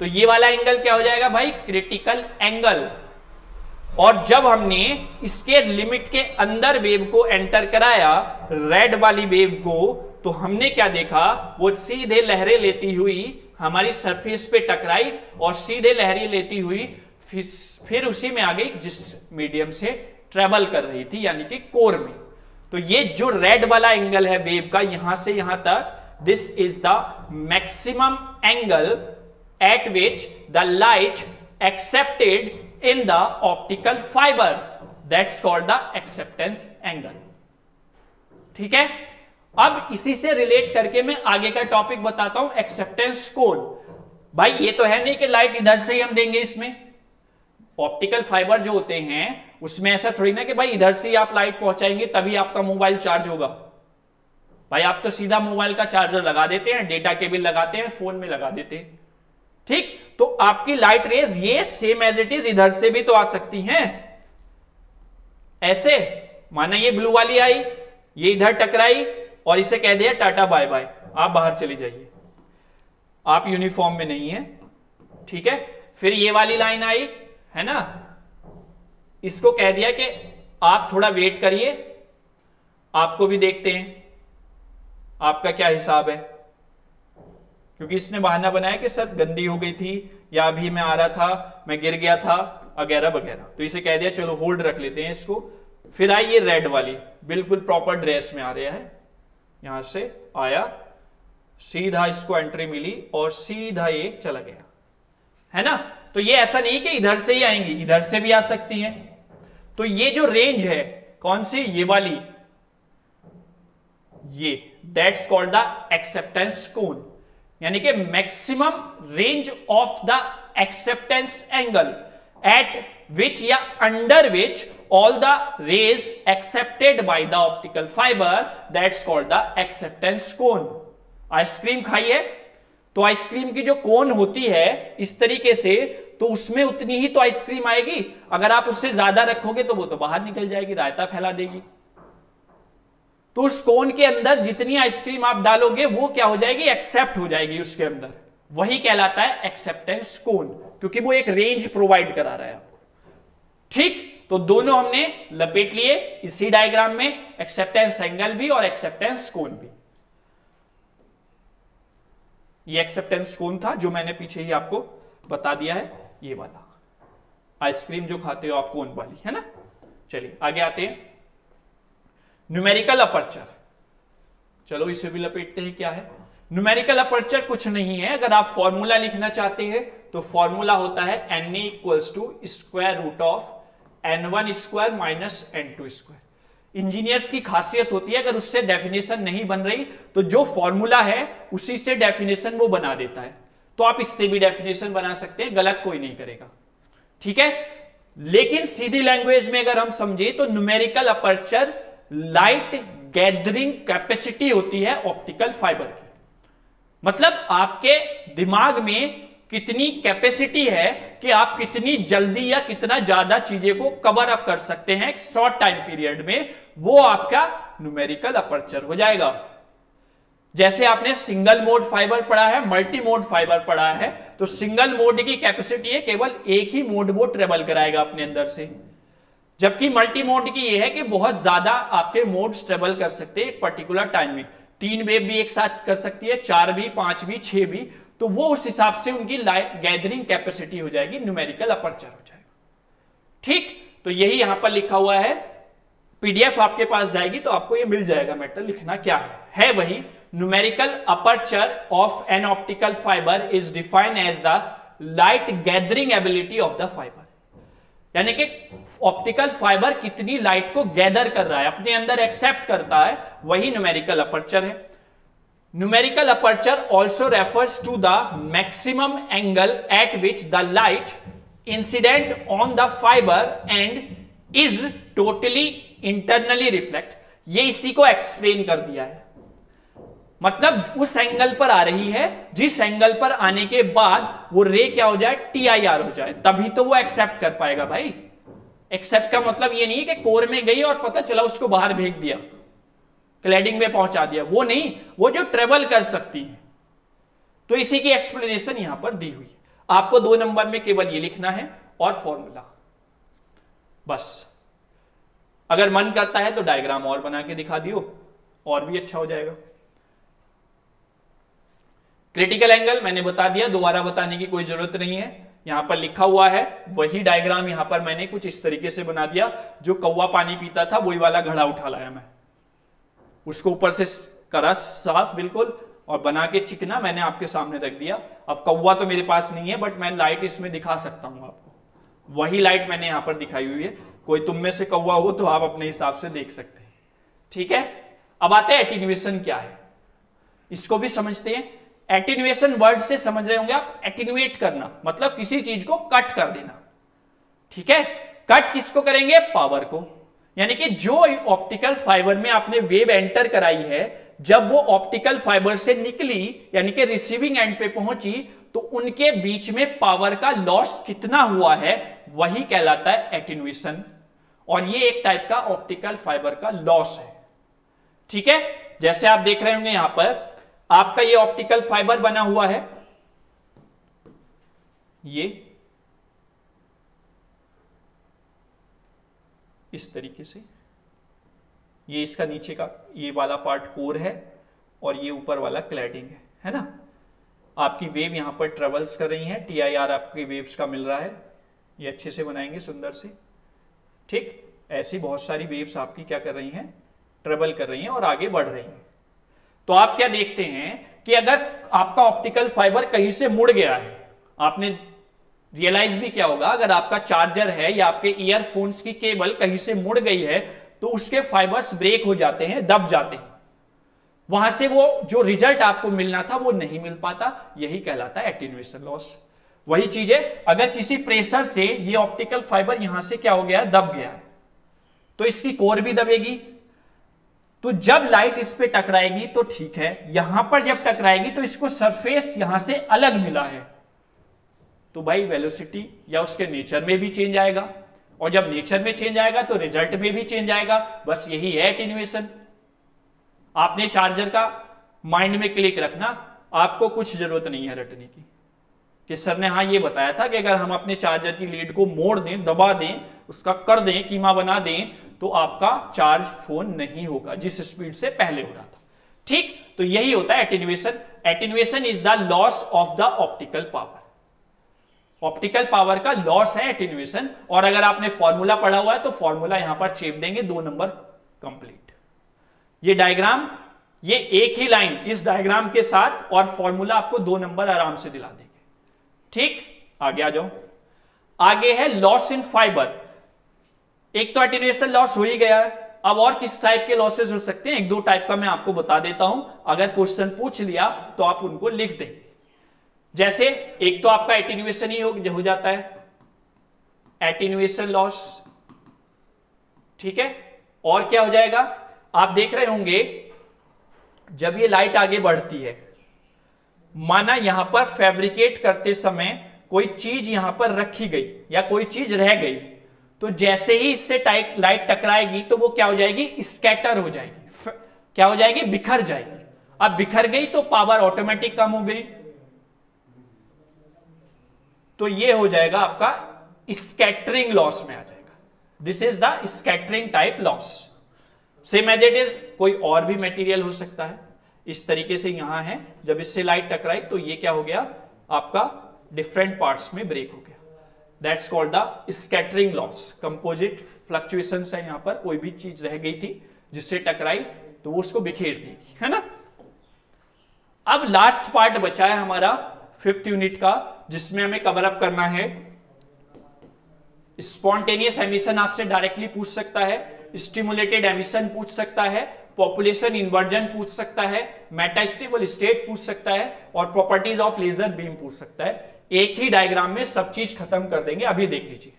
[SPEAKER 1] तो ये वाला एंगल क्या हो जाएगा भाई? क्रिटिकल एंगल और जब हमने इसके लिमिट के अंदर वेव को एंटर कराया रेड वाली वेव को तो हमने क्या देखा? वो सीधे लहरें लेती हुई हमारी सरफेस पे टकराई और सीधे लहरें लेती हुई फिर, फिर उसी में आ गई जिस मीडियम से ट्रेवल कर रही थी यानी कि कोर में। तो ये जो रेड वाला एंगल है वेव का यहाँ से यहाँ तक this is the maximum angle at which the light accepted in the optical fibre that's called the acceptance angle ठीक है? अब इसी से रिलेट करके मैं आगे का टॉपिक बताता हूँ एक्सेप्टेंस कोड भाई, ये तो है नहीं कि लाइट इधर से ही हम देंगे इसमें। ऑप्टिकल फाइबर जो होते हैं, उसमें ऐसा थोड़ी ना कि भाई इधर से ही आप लाइट पहुंचाएँगे, तभी आपका मोबाइल चार्ज होगा। भाई, आप तो सीधा मोबाइल का चार्जर लगा देते हैं डेटा केबल लगाते हैं फ़ोन में लगा देते हैं। ठीक? तो आपकी लाइट रेज ये सेम एज इट इज़ इधर से भी तो आ सकती हैं। ऐसे, माना ये ब्लू वाली आई, ये इधर टकराई, और इसे कह दिया, टाटा बाय बाय आप बाहर चली जाइए। आप यूनिफॉर्म में नहीं है, ठीक है? फिर ये वाली लाइन आई, है ना? इसको कह दिया कि आप थोड़ा वेट करिए, आपको भी देखते हैं, आपका क्या हिसाब है? क्योंकि इसने बहाना बनाया कि सर गंदी हो गई थी, या अभी मैं आ रहा था, मैं गिर गया था, वगैरह वगैरह। तो इसे कह दिया, चलो होल्ड रख लेते हैं इसको। फिर आई ये रेड वाली, बिल्कुल प्रॉपर ड्रेस में आ रहा है। यहाँ से आया, सीधा इसको एंट्री मिली और सीधा ये चला गया। है ना? तो ये ऐसा नहीं कि इधर से ही आएँगी, इधर से भी आ सकती हैं। तो ये जो रेंज है, कौन सी? ये वाली। ये that's called the acceptance cone यानी कि maximum range of the acceptance angle at which या under which all the rays accepted by the optical fibre that's called the acceptance cone ice cream खाइए? तो आइसक्रीम की जो कोन होती है, इस तरीके से तो उसमें उतनी ही तो आइसक्रीम आएगी। अगर आप उससे ज़्यादा रखोगे तो वो तो बाहर निकल जाएगी, रायता फैला देगी। तो उस कोन के अंदर जितनी आइसक्रीम आप डालोगे, वो क्या हो जाएगी? एक्सेप्ट हो जाएगी उसके अंदर। वही कहलाता है एक्सेप्टेंस कोन, क्योंकि वो एक रेंज प्रोवाइड करा रहा है ठीक? तो दोनों हमने लपेट लिए इसी डायग्राम में एक्सेप्टेंस एंगल भी और एक्सेप्टेंस कोन भी। ये एक्सेप्टेंस कौन था, जो मैंने पीछे ही आपको बता दिया है, ये वाला। आइसक्रीम जो खाते हो आप, कौन वाली, है ना? चलिए, आगे आते हैं। न्यूमेरिकल अपर्चर चलो इसे भी लपेटते हैं, क्या है? न्यूमेरिकल अपर्चर कुछ नहीं है। अगर आप फॉर्मूला लिखना चाहते हैं तो फॉर्मूला होता है N equals to square root of N one square minus N two square engineers की खासियत होती है, अगर उससे डेफिनेशन नहीं बन रही तो जो फॉर्मूला है, उसी से डेफिनेशन वो बना देता है। तो आप इससे भी डेफिनेशन बना सकते हैं, गलत कोई नहीं करेगा। ठीक है? लेकिन सीधी लैंग्वेज में अगर हम समझे तो numerical aperture light gathering capacity होती है ऑप्टिकल फाइबर की। मतलब आपके दिमाग में कितनी कैपेसिटी है कि आप कितनी जल्दी या कितना ज़्यादा चीज़ें को कवर अप कर सकते हैं शॉर्ट टाइम पीरियड में, वो आपका न्यूमेरिकल अपर्चर हो जाएगा। जैसे आपने सिंगल मोड फाइबर पढ़ा है मल्टी मोड फाइबर पढ़ा है तो सिंगल मोड की कैपेसिटी है केवल एक ही मोड वो ट्रेवल कराएगा अपने अंदर से। जबकि मल्टी मोड की ये है कि बहुत ज़्यादा आपके मोड ट्रेवल कर सकते हैं एक पर्टिकुलर टाइम में। तीन वेव भी एक साथ कर सकती है, चार भी, पाँच भी, छह भी तो वो उस हिसाब से उनकी गैदरिंग कैपेसिटी हो जाएगी न्यूमेरिकल अपर्चर हो जाएगा। ठीक? तो यही यहाँ पर लिखा हुआ है। पीडीएफ आपके पास जाएगी तो आपको ये मिल जाएगा मैटर लिखना क्या है? है वही numerical aperture of an optical fibre is defined as the light gathering ability of the fibre यानी कि ऑप्टिकल फाइबर कितनी लाइट को गैदर कर रहा है, अपने अंदर एक्सेप्ट करता है, वही न्यूमेरिकल अपर्चर है। Numerical aperture also refers to the maximum angle at which the light incident on the fibre and is totally internally reflect ये इसी को एक्सप्लेन कर दिया है। मतलब उस एंगल पर आ रही है, जिस एंगल पर आने के बाद वो रे क्या हो जाए टी आई आर हो जाए, तभी तो वो एक्सेप्ट कर पाएगा भाई। एक्सेप्ट का मतलब ये नहीं है कि कोर में गई और पता चला उसको बाहर भेज दिया क्लैडिंग में पहुँचा दिया, वो नहीं, वो जो ट्रेवल कर सकती है। तो इसी की एक्सप्लेनेशन यहाँ पर दी हुई है। आपको दो नंबर में केवल ये लिखना है और फॉर्मूला बस। अगर मन करता है तो डायग्राम और बना के दिखा दियो, और भी अच्छा हो जाएगा। क्रिटिकल एंगल मैंने बता दिया, दोबारा बताने की कोई ज़रूरत नहीं है। यहाँ पर लिखा हुआ है, वही डायग्राम यहाँ पर मैंने कुछ इस तरीके से बना दिया, जो कौवा पानी पीता था, वही वाला घड़ा उठा लाया मैं। उसको ऊपर से करा साफ़ बिल्कुल, और बना के चिकना मैंने आपके सामने रख दिया। अब कौवा तो मेरे पास नहीं है बट मैं लाइट इसमें दिखा सकता हूँ आपको। वही लाइट मैंने यहाँ पर दिखाई हुई है। कोई तुम में से कौवा हो तो आप अपने हिसाब से देख सकते हैं। ठीक है? अब आते हैं एटीन्यूएशन क्या है? इसको भी समझते हैं। एटीन्यूएशन वर्ड से समझ रहे होंगे आप एटीन्यूएट करना। मतलब किसी चीज़ को कट कर देना। ठीक है? कट किसको करेंगे? पावर को। यानी कि जो ऑप्टिकल फाइबर में आपने वेव एंटर कराई है, जब वो ऑप्टिकल फाइबर से निकली, यानी कि रिसीविंग एंड पे पहुँची तो उनके बीच में पावर का लॉस कितना हुआ है, वही कहलाता है एटीन्यूएशन और ये एक टाइप का ऑप्टिकल फाइबर का लॉस है। ठीक है? जैसे आप देख रहे होंगे यहाँ पर आपका ये ऑप्टिकल फाइबर बना हुआ है। ये इस तरीके से। ये इसका नीचे का, ये वाला पार्ट कोर है और ये ऊपर वाला क्लैडिंग है है ना? आपकी वेव यहाँ पर ट्रेवल्स कर रही है। टी आई आर आपकी वेव्स का मिल रहा है। ये अच्छे से बनाएँगे, सुंदर से। ठीक, ऐसी बहुत सारी वेव्स आपकी क्या कर रही हैं? ट्रेवल कर रही हैं और आगे बढ़ रही हैं। तो आप क्या देखते हैं कि अगर आपका ऑप्टिकल फाइबर कहीं से मुड़ गया है, आपने रियलाइज़ भी क्या होगा, अगर आपका चार्जर है या आपके ईयरफोन्स की केबल कहीं से मुड़ गई है तो उसके फाइबर्स ब्रेक हो जाते हैं, दब जाते हैं। वहाँ से वो जो रिज़ल्ट आपको मिलना था, वो नहीं मिल पाता। यही कहलाता है एक्टिवेशन लॉस वही चीज़ है, अगर किसी प्रेशर से ये ऑप्टिकल फाइबर यहाँ से क्या हो गया, दब गया तो इसकी कोर भी दबेगी। तो जब लाइट इस पे टकराएगी तो ठीक है। यहाँ पर जब टकराएगी तो इसको सरफेस यहाँ से अलग मिला है। तो भाई वेलोसिटी या उसके नेचर में भी चेंज आएगा। और जब नेचर में चेंज आएगा तो रिज़ल्ट में भी चेंज आएगा। बस यही है एटीन्यूएशन आपने चार्जर का माइंड में क्लिक रखना। आपको कुछ ज़रूरत नहीं है रटने की। कि सर ने हाँ ये बताया था कि अगर हम अपने चार्जर की लीड को मोड़ दें, दबा दें, उसका कर दें, कीमा बना दें तो आपका चार्ज फ़ोन नहीं होगा, जिस स्पीड से पहले हो रहा था। ठीक? तो यही होता है attenuation attenuation is the loss of the optical power optical power का लॉस है एटेन्युएशन और अगर आपने फॉर्मूला पढ़ा हुआ है तो फॉर्मूला यहाँ पर चेप देंगे, दो नंबर कंप्लीट ये डायग्राम ये एक ही लाइन इस डायग्राम के साथ और फॉर्मूला आपको दो नंबर आराम से दिला देंगे। ठीक? आगे आ जाओ। आगे है लॉस इन फाइबर एक तो एटिनेशन लॉस हो ही गया है। अब और किस टाइप के लॉसेस हो सकते हैं? एक दो टाइप का मैं आपको बता देता हूँ। अगर क्वेश्चन पूछ लिया तो आप उनको लिख दें। जैसे एक तो आपका एटिन्यूएशन ही हो, हो जाता है। एटिन्यूएशन लॉस ठीक है? और क्या हो जाएगा? आप देख रहे होंगे जब ये लाइट आगे बढ़ती है माना यहाँ पर फैब्रिकेट करते समय कोई चीज़ यहाँ पर रखी गई या कोई चीज़ रह गई। तो जैसे ही इससे लाइट टकराएगी तो वो क्या हो जाएगी? स्कैटर हो जाएगी। क्या हो जाएगी? बिखर जाएगी। अब बिखर गई तो पावर ऑटोमेटिक कम हो गई। तो ये हो जाएगा आपका स्कैटरिंग लॉस में आ जाएगा। This is the scattering type loss same as it is कोई और भी मटेरियल हो सकता है। इस तरीके से यहाँ है, जब इससे लाइट टकराई तो ये क्या हो गया? आपका डिफरेंट पार्ट्स में ब्रेक हो गया। That's called the scattering loss composite fluctuation है यहाँ पर, कोई भी चीज़ रह गई थी, जिससे टकराई तो वो उसको बिखेर देगी है ना? अब लास्ट पार्ट बचा है हमारा फिफ्थ यूनिट का, जिसमें हमें कवर अप करना है। स्पॉन्टेनियस एमिशन आपसे डायरेक्टली पूछ सकता है स्टिमुलेटेड एमिशन पूछ सकता है पॉपुलेशन इन्वर्जन पूछ सकता है मेटास्टेबल स्टेट पूछ सकता है, और प्रॉपर्टीज़ ऑफ़ लेजर बीम पूछ सकता है। एक ही डायग्राम में सब चीज़ खत्म कर देंगे, अभी देख लीजिए।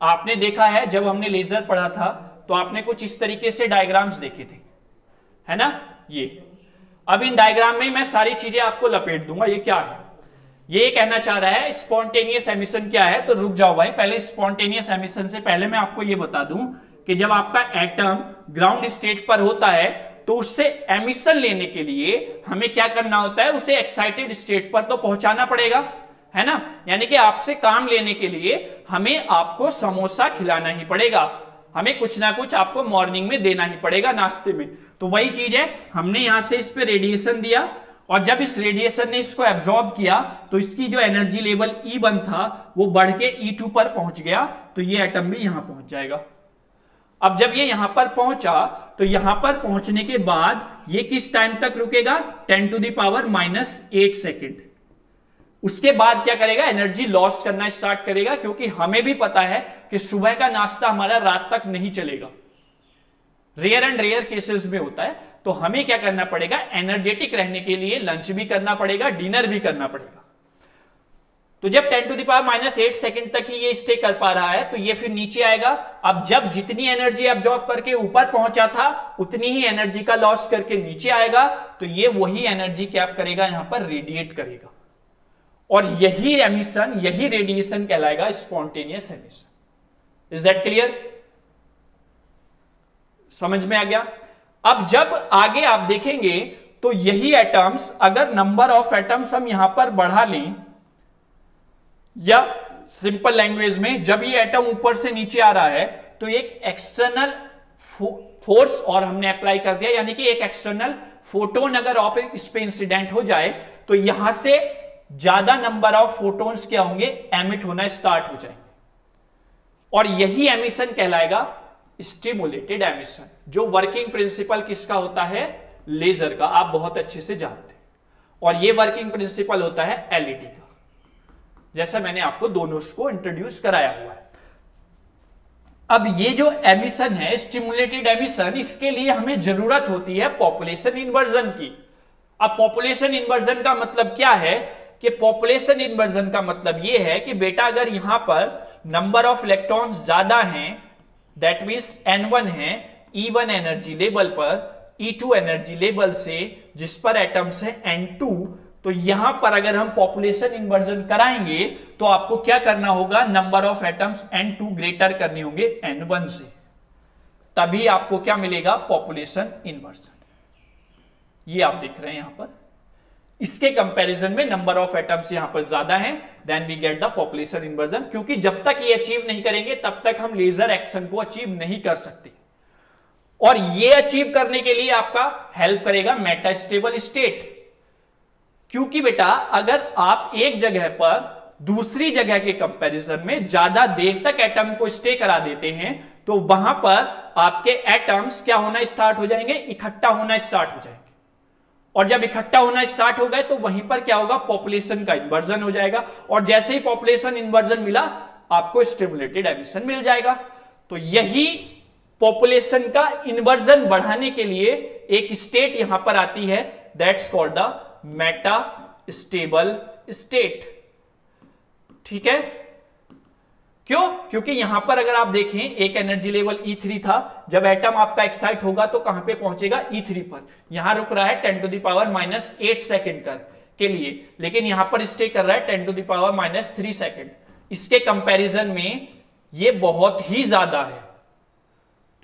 [SPEAKER 1] आपने देखा है, जब हमने लेजर पढ़ा था तो आपने कुछ इस तरीके से डायग्राम्स देखे थे। है ना? ये। अब इन डायग्राम में मैं सारी चीज़ें आपको लपेट दूँगा, ये क्या है? ये कहना चाह रहा है स्पॉन्टेनियस एमिशन क्या है? तो रुक जाओ भाई, पहले स्पॉन्टेनियस एमिशन से पहले मैं आपको ये बता दूँ कि जब आपका एटम ग्राउंड स्टेट पर होता है तो उससे एमिशन लेने के लिए हमें क्या करना होता है? उसे एक्साइटेड स्टेट पर तो पहुंचाना पड़ेगा। है ना? यानी कि आपसे काम लेने के लिए हमें आपको समोसा खिलाना ही पड़ेगा। हमें कुछ ना कुछ आपको मॉर्निंग में देना ही पड़ेगा नाश्ते में। तो वही चीज़ है, हमने यहाँ से इस पे रेडिएशन दिया और जब इस रेडिएशन ने इसको एब्जॉर्ब किया तो इसकी जो एनर्जी लेवल ई वन था, वो बढ़ के ई टू पर पहुँच गया तो ये एटम भी यहाँ पहुँच जाएगा। अब जब ये यहाँ पर पहुँचा तो यहाँ पर पहुँचने के बाद ये किस टाइम तक रुकेगा? Ten to the power minus eight second उसके बाद क्या करेगा? एनर्जी लॉस करना स्टार्ट करेगा, क्योंकि हमें भी पता है कि सुबह का नाश्ता हमारा रात तक नहीं चलेगा। रेयर एंड रेयर केसेस में होता है तो हमें क्या करना पड़ेगा? एनर्जेटिक रहने के लिए लंच भी करना पड़ेगा डिनर भी करना पड़ेगा। तो जब 10 to the power minus eight second तक ही ये स्टे कर पा रहा है तो ये फिर नीचे आएगा। अब जब जितनी एनर्जी एब्जॉर्ब करके ऊपर पहुँचा था, उतनी ही एनर्जी का लॉस करके नीचे आएगा तो ये वही एनर्जी क्या करेगा? यहाँ पर रेडिएट करेगा। और यही एमिशन यही रेडिएशन कहलाएगा spontaneous emission is that clear समझ में आ गया? अब जब आगे आप देखेंगे तो यही एटम्स अगर नंबर ऑफ़ एटम्स हम यहाँ पर बढ़ा लें, या सिंपल लैंग्वेज में, जब ये एटम ऊपर से नीचे आ रहा है तो एक एक्सटर्नल फोर्स और हमने अप्लाई कर दिया, यानी कि एक एक्सटर्नल फोटोन अगर ऑफ़ इस पे इंसिडेंट हो जाए तो यहाँ से ज़्यादा नंबर ऑफ़ फोटोन्स क्या होंगे? एमिट होना स्टार्ट हो जाएँगे। और यही एमिशन कहलाएगा स्टिमुलेटेड एमिशन जो वर्किंग प्रिंसिपल किसका होता है? लेजर का। आप बहुत अच्छे से जानते हैं। और ये वर्किंग प्रिंसिपल होता है एलईडी का। जैसा मैंने आपको दोनों को इंट्रोड्यूस कराया हुआ है। अब ये जो एमिशन है स्टिमुलेटेड एमिशन इसके लिए हमें ज़रूरत होती है पॉपुलेशन इन्वर्जन की। अब पॉपुलेशन इन्वर्जन का मतलब क्या है? कि पॉपुलेशन इन्वर्जन का मतलब यह है कि बेटा, अगर यहाँ पर नंबर ऑफ़ इलेक्ट्रॉन्स ज़्यादा हैं दैट मीन्स एन वन है ई वन एनर्जी लेवल पर ई टू एनर्जी लेवल से, जिस पर एटम्स है एन टू तो यहाँ पर अगर हम पॉपुलेशन इन्वर्जन कराएँगे तो आपको क्या करना होगा? Number of atoms N two greater करने होंगे एन वन से। तभी आपको क्या मिलेगा? पॉपुलेशन इन्वर्जन ये आप देख रहे हैं यहाँ पर। इसके कंपैरिजन में नंबर ऑफ़ एटम्स यहाँ पर ज़्यादा है then we get the population inversion क्योंकि जब तक ये अचीव नहीं करेंगे, तब तक हम लेजर एक्शन को अचीव नहीं कर सकते। और ये अचीव करने के लिए आपका हेल्प करेगा मेटास्टेबल स्टेट क्योंकि बेटा, अगर आप एक जगह पर दूसरी जगह के कंपैरिजन में ज़्यादा देर तक एटम को स्टे करा देते हैं तो वहाँ पर आपके एटम्स क्या होना स्टार्ट हो जाएँगे? इकट्ठा होना स्टार्ट हो जाएँगे। और जब इकट्ठा होना स्टार्ट हो गए तो वहीं पर क्या होगा? पॉपुलेशन का इन्वर्जन हो जाएगा। और जैसे ही पॉपुलेशन इन्वर्जन मिला, आपको स्टिमुलेटेड एमिशन मिल जाएगा। तो यही पॉपुलेशन का इन्वर्जन बढ़ाने के लिए एक स्टेट यहाँ पर आती है। That's called the metastable state ठीक है? क्यों? क्योंकि यहाँ पर अगर आप देखें, एक एनर्जी लेवल E3 था। जब एटम आपका एक्साइट होगा तो कहाँ पे पहुंचेगा? E3 पर। यहाँ रुक रहा है 10 to the power minus eight second कर के लिए। लेकिन यहाँ पर स्टे कर रहा है 10 to the power minus three second इसके कंपैरिजन में ये बहुत ही ज़्यादा है।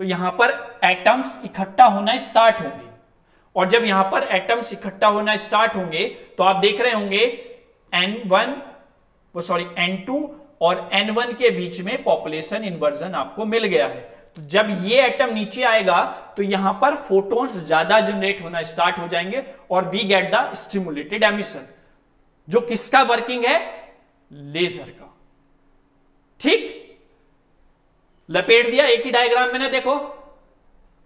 [SPEAKER 1] तो यहाँ पर एटम्स इकट्ठा होना स्टार्ट होंगे। और जब यहाँ पर एटम्स इकट्ठा होना स्टार्ट होंगे तो आप देख रहे होंगे एन वो सॉरी N2 और N1 के बीच में पॉपुलेशन इन्वर्जन आपको मिल गया है। तो जब ये एटम नीचे आएगा तो यहाँ पर फोटोन्स ज़्यादा जनरेट होना स्टार्ट हो जाएँगे और we get the stimulated emission जो किसका वर्किंग है? लेजर का। ठीक? लपेट दिया, एक ही डायग्राम में ना देखो।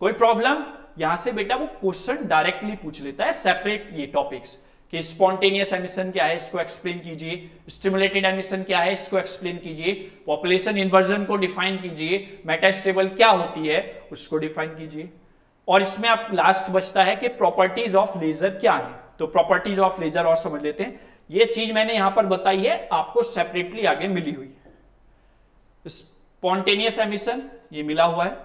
[SPEAKER 1] कोई प्रॉब्लम यहाँ से बेटा वो क्वेश्चन डायरेक्टली पूछ लेता है सेपरेट ये टॉपिक्स कि स्पॉन्टेनियस एमिशन क्या है, इसको एक्सप्लेन कीजिए। स्टिमुलेटेड एमिशन क्या है, इसको एक्सप्लेन कीजिए। पॉपुलेशन इन्वर्जन को डिफाइन कीजिए। मेटास्टेबल क्या होती है, उसको डिफाइन कीजिए। और इसमें आप लास्ट बचता है कि प्रॉपर्टीज़ ऑफ़ लेजर क्या है। तो प्रॉपर्टीज़ ऑफ़ लेजर और समझ लेते हैं। ये चीज़ मैंने यहाँ पर बताई है, आपको सेपरेटली आगे मिली हुई है। स्पॉन्टेनियस एमिशन ये मिला हुआ है।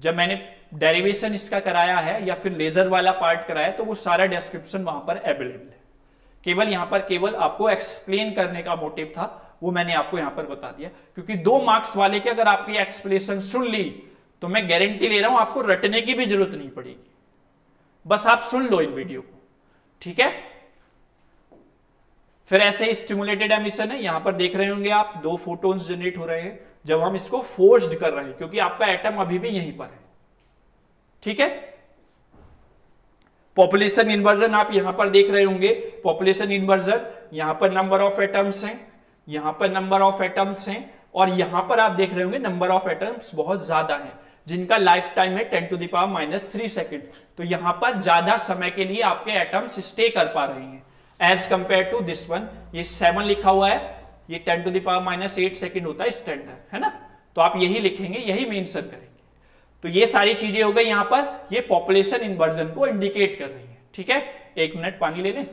[SPEAKER 1] जब मैंने डेरिवेशन इसका कराया है या फिर लेजर वाला पार्ट कराया तो वो सारा डिस्क्रिप्शन वहाँ पर अवेलेबल है। केवल यहाँ पर, केवल आपको एक्सप्लेन करने का मोटिव था, वो मैंने आपको यहाँ पर बता दिया। क्योंकि दो मार्क्स वाले के अगर आपकी एक्सप्लेनेशन सुन ली तो मैं गारंटी ले रहा हूँ, आपको रटने की भी ज़रूरत नहीं पड़ेगी। बस आप सुन लो इन वीडियो को, ठीक है? फिर ऐसे ही स्टिमुलेटेड एमिशन है, यहाँ पर देख रहे होंगे आप, दो फोटोन्स जनरेट हो रहे हैं। जब हम इसको फोर्स्ड कर रहे हैं, क्योंकि आपका एटम अभी भी यहीं पर है। ठीक है? पॉपुलेशन इन्वर्जन आप यहाँ पर देख रहे होंगे। पॉपुलेशन इन्वर्जन यहाँ पर नंबर ऑफ़ एटम्स हैं, यहाँ पर नंबर ऑफ़ एटम्स हैं, और यहाँ पर आप देख रहे होंगे नंबर ऑफ़ एटम्स बहुत ज़्यादा है, जिनका लाइफ टाइम है ten to the power minus three second तो यहाँ पर ज़्यादा समय के लिए आपके एटम्स स्टे कर पा रहे हैं। As compare to this one ये सेवन लिखा हुआ है, ये ten to the power minus eight second होता है स्टैंडर्ड है ना? तो आप यही लिखेंगे, यही मेंशन करेंगे तो ये सारी चीज़ें हो गई यहाँ पर, ये पॉपुलेशन इन्वर्जन को इंडिकेट कर रही है। ठीक है? एक मिनट, पानी ले लें।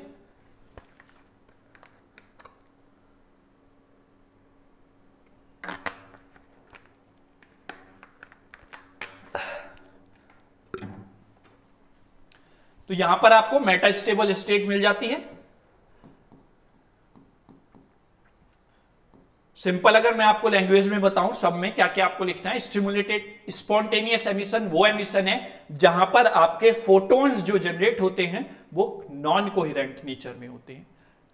[SPEAKER 1] तो यहाँ पर आपको मेटास्टेबल स्टेट मिल जाती है। सिंपल अगर मैं आपको लैंग्वेज में बताऊँ सब में क्या क्या आपको लिखना है स्टिमुलेटेड स्पॉन्टेनियस एमिशन वो एमिशन है, जहाँ पर आपके फोटोन्स जो जनरेट होते हैं, वो नॉन कोहिरेंट नेचर में होते हैं।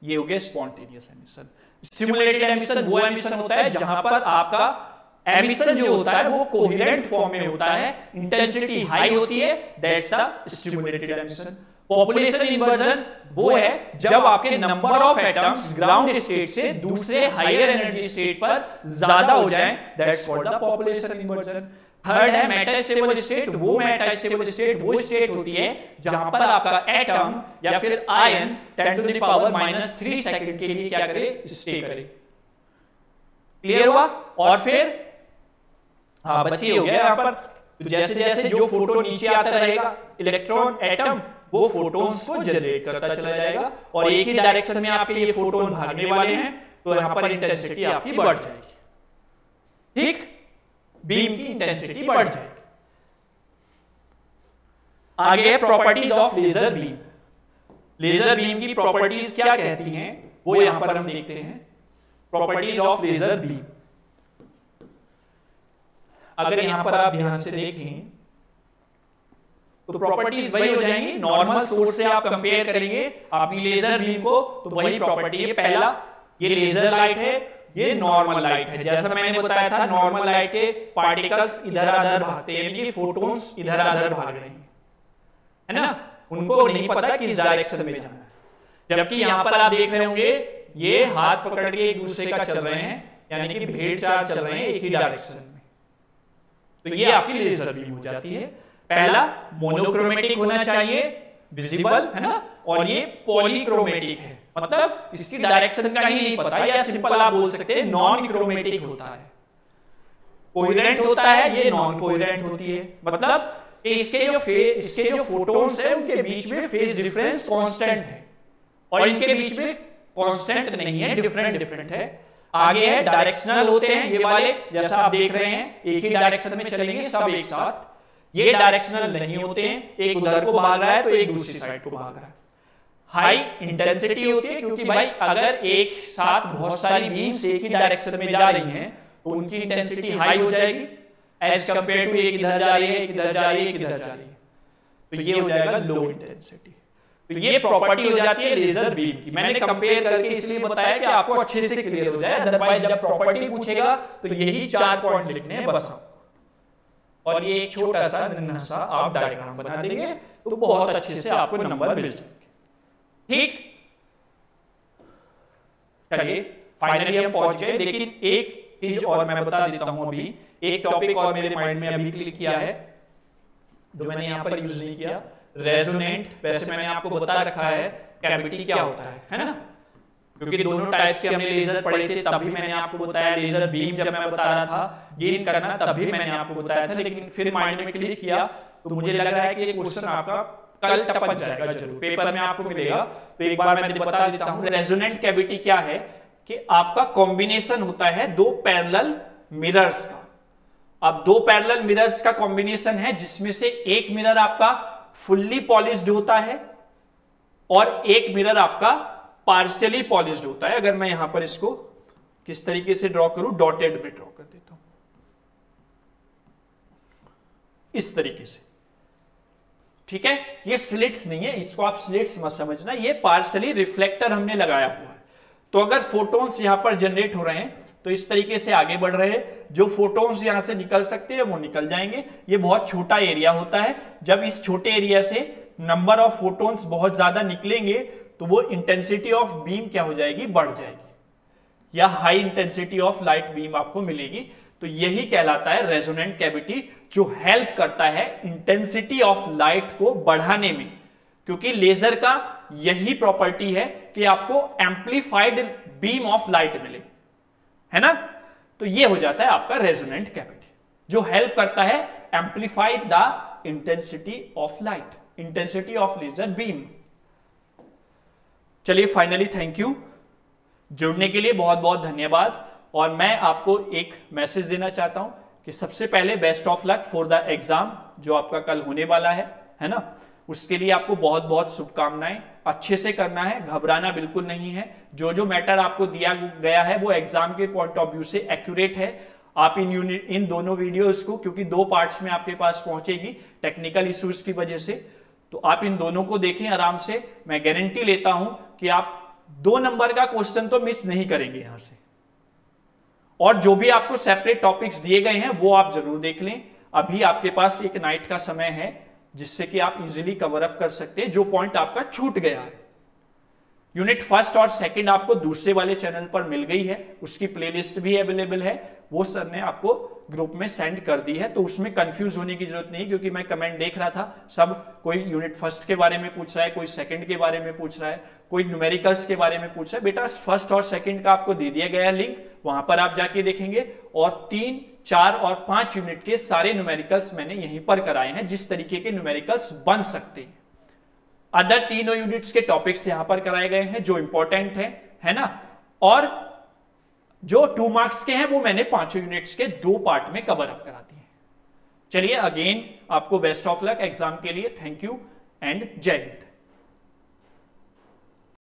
[SPEAKER 1] ये हो गया स्पॉन्टेनियस एमिशन स्टिमुलेटेड एमिशन वो एमिशन होता है, जहाँ पर आपका एमिशन जो होता है, वो कोहिरेंट फॉर्म में होता है इंटेंसिटी हाई होती है that's the stimulated emission population inversion वो है जब आपके number of atoms ground state से दूसरे हायर एनर्जी स्टेट पर ज़्यादा हो जाएँ that's called the population inversion third है मेटास्टेबल स्टेट वो मेटास्टेबल स्टेट वो स्टेट होती है जहाँ पर आपका एटम या फिर ion 10 to the power minus three second के लिए क्या करे स्टे करे। क्लियर हुआ? और फिर हाँ बस ये हो गया यहाँ पर। तो जैसे जैसे जो फ़ोटो नीचे आता रहेगा इलेक्ट्रॉन एटम वो फोटोन्स को जनरेट करता चला जाएगा और एक ही डायरेक्शन में आपके ये फोटोन भागने वाले हैं तो यहाँ पर इंटेंसिटी आपकी बढ़ जाएगी। ठीक? बीम की इंटेंसिटी बढ़ जाएगी। आगे properties of laser beam laser beam की प्रॉपर्टीज़ क्या कहती हैं? वो यहाँ पर हम देखते हैं। प्रॉपर्टीज़ ऑफ़ लेजर बीम अगर यहाँ पर आप ध्यान से देखें तो प्रॉपर्टीज़ वही हो जाएँगी। नॉर्मल सोर्स से आप कंपेयर करेंगे अपनी लेजर बीम को तो वही प्रॉपर्टी है पहला। ये लेजर लाइट है, ये नॉर्मल लाइट है। जैसा मैंने बताया था नॉर्मल लाइट के पार्टिकल्स इधर उधर भागते हैं, यानी फोटोन्स इधर उधर भाग रहे हैं। है ना? उनको नहीं पता किस डायरेक्शन में जाना है। जबकि यहाँ पर आप देख रहे होंगे, ये हाथ पकड़ के एक दूसरे का चल रहे हैं, यानी कि भेड़ चाल चल रहे हैं एक ही डायरेक्शन में। तो ये आपकी लेजर बीम हो जाती है। पहला मोनोक्रोमेटिक होना चाहिए, विजिबल, है ना? और ये पॉलीक्रोमेटिक है। मतलब इसकी डायरेक्शन का ही नहीं पता, या सिंपल आप बोल सकते हैं नॉन क्रोमेटिक होता है। कोहेरेंट होता है, ये नॉन कोहेरेंट होती है। मतलब इसके जो फ़ेज़ इसके जो फोटोन्स है, उनके बीच में फ़ेज़ डिफरेंस कांस्टेंट है। और इनके बीच में कांस्टेंट नहीं है, डिफरेंट डिफरेंट है। आगे है, डायरेक्शनल होते हैं, ये वाले, जैसा आप देख रहे हैं, एक ही डायरेक्शन में चलेंगे सब एक साथ। ये डायरेक्शनल नहीं होते हैं। एक उधर को भाग रहा है तो एक दूसरी साइड को भाग रहा है। हाई इंटेंसिटी होती है, क्योंकि भाई अगर एक साथ बहुत सारी बीम्स एक ही डायरेक्शन में जा रही हैं तो उनकी इंटेंसिटी हाई हो जाएगी। एज कंपेयर टू एक इधर जा रही है, एक इधर जा रही है, एक इधर जा रही है। तो ये हो जाएगा लो इंटेंसिटी तो ये प्रॉपर्टी हो जाती है लेजर बीम की। मैंने कंपेयर करके इसलिए बताया कि आपको अच्छे से क्लियर हो जाए। अदरवाइज़ जब प्रॉपर्टी पूछेगा तो यही चार पॉइंट लिखने हैं, बस। और ये एक छोटा सा नन्हा सा आप डायग्राम बना देंगे तो बहुत अच्छे से आपको नंबर मिल जाएँगे। ठीक? चलिए फाइनली हम पहुँच गए। लेकिन एक चीज़ और मैं बता देता हूँ अभी। एक टॉपिक और मेरे माइंड में अभी क्लिक किया है, जो मैंने यहाँ पर यूज़ नहीं किया। रेजोनेंट वैसे मैंने आपको बता रखा है कैविटी क्या होता है है ना? क्योंकि दोनों टाइप्स के हमने लेजर पढ़े थे तभी मैंने आपको बताया लेजर बीम जब मैं बता रहा था गेन करना तभी मैंने आपको बताया था, लेकिन फिर माइंड में क्लिक किया तो मुझे लग रहा है कि ये क्वेश्चन आपका कल टपक जाएगा ज़रूर। पेपर में आपको मिलेगा। तो एक बार मैं बता देता हूँ रेजोनेंट कैविटी क्या है? कि आपका कॉम्बिनेशन होता है दो पैरेलल मिरर्स का। अब दो पैरेलल मिरर्स का कॉम्बिनेशन है, जिसमें से एक मिरर आपका फुल्ली पॉलिश्ड होता है और एक मिरर आपका पार्शियली पॉलिश्ड होता है। अगर मैं यहाँ पर इसको किस तरीके से ड्रॉ करूँ डॉटेड में ड्रॉ कर देता हूँ। इस तरीके से। ठीक है? ये स्लिट्स नहीं है, इसको आप स्लिट्स मत समझना। ये पार्सली रिफ्लेक्टर हमने लगाया हुआ है। तो अगर फोटोन्स यहाँ पर जनरेट हो रहे हैं तो इस तरीके से आगे बढ़ रहे हैं। जो फोटोन्स यहाँ से निकल सकते हैं, वो निकल जाएँगे। ये बहुत छोटा एरिया होता है। जब इस छोटे एरिया से नंबर ऑफ़ फोटोन्स बहुत ज़्यादा निकलेंगे तो वो इंटेंसिटी ऑफ़ बीम क्या हो जाएगी? बढ़ जाएगी। या high intensity of light beam आपको मिलेगी। तो यही कहलाता है रेजोनेंट कैविटी जो हेल्प करता है इंटेंसिटी ऑफ़ लाइट को बढ़ाने में। क्योंकि लेजर का यही प्रॉपर्टी है कि आपको एम्पलीफाइड बीम ऑफ़ लाइट मिले। है ना? तो ये हो जाता है आपका रेजोनेंट कैविटी जो हेल्प करता है amplified the intensity of light intensity of laser beam चलिए फाइनली थैंक यू जुड़ने के लिए बहुत बहुत धन्यवाद और मैं आपको एक मैसेज देना चाहता हूँ कि सबसे पहले best of luck for the exam जो आपका कल होने वाला है है ना? उसके लिए आपको बहुत बहुत शुभकामनाएँ। अच्छे से करना है, घबराना बिल्कुल नहीं है। जो जो मैटर आपको दिया गया है, वो एग्ज़ाम के पॉइंट ऑफ़ व्यू से एक्यूरेट है। आप इन यूनिट इन दोनों वीडियोस को, क्योंकि दो पार्ट्स में आपके पास पहुंचेगी टेक्निकल इश्यूज़ की वजह से तो आप इन दोनों को देखें आराम से। मैं गारंटी लेता हूँ कि आप दो नंबर का क्वेश्चन तो मिस नहीं करेंगे यहाँ से। और जो भी आपको सेपरेट टॉपिक्स दिए गए हैं, वो आप ज़रूर देख लें। अभी आपके पास एक नाइट का समय है, जिससे कि आप इजीली कवर अप कर सकते हैं, जो पॉइंट आपका छूट गया है। यूनिट फ़र्स्ट और सेकंड आपको दूसरे वाले चैनल पर मिल गई है। उसकी प्लेलिस्ट भी अवेलेबल है। वो सर ने आपको ग्रुप में सेंड कर दी है। तो उसमें कंफ्यूज होने की ज़रूरत नहीं क्योंकि मैं कमेंट देख रहा था। सब कोई यूनिट फ़र्स्ट के बारे में पूछ रहा है, कोई सेकंड के बारे में पूछ रहा है, कोई न्यूमेरिकल्स के बारे में पूछ रहा है। बेटा फ़र्स्ट और सेकंड का आपको दे दिया गया लिंक वहाँ पर आप जाके देखेंगे। और तीन, चार और पाँच यूनिट के सारे न्यूमेरिकल्स मैंने यहीं पर कराए हैं, जिस तरीके के न्यूमेरिकल्स बन सकते हैं। अदर तीनों यूनिट्स के टॉपिक्स यहाँ पर कराए गए हैं, जो इंपॉर्टेंट है है ना? और जो टू मार्क्स के हैं, वो मैंने पाँचों यूनिट्स के दो पार्ट में कवर अप करा दिए चलिए अगेन आपको बेस्ट ऑफ़ लक एग्ज़ाम के लिए थैंक यू एंड जय हिंद।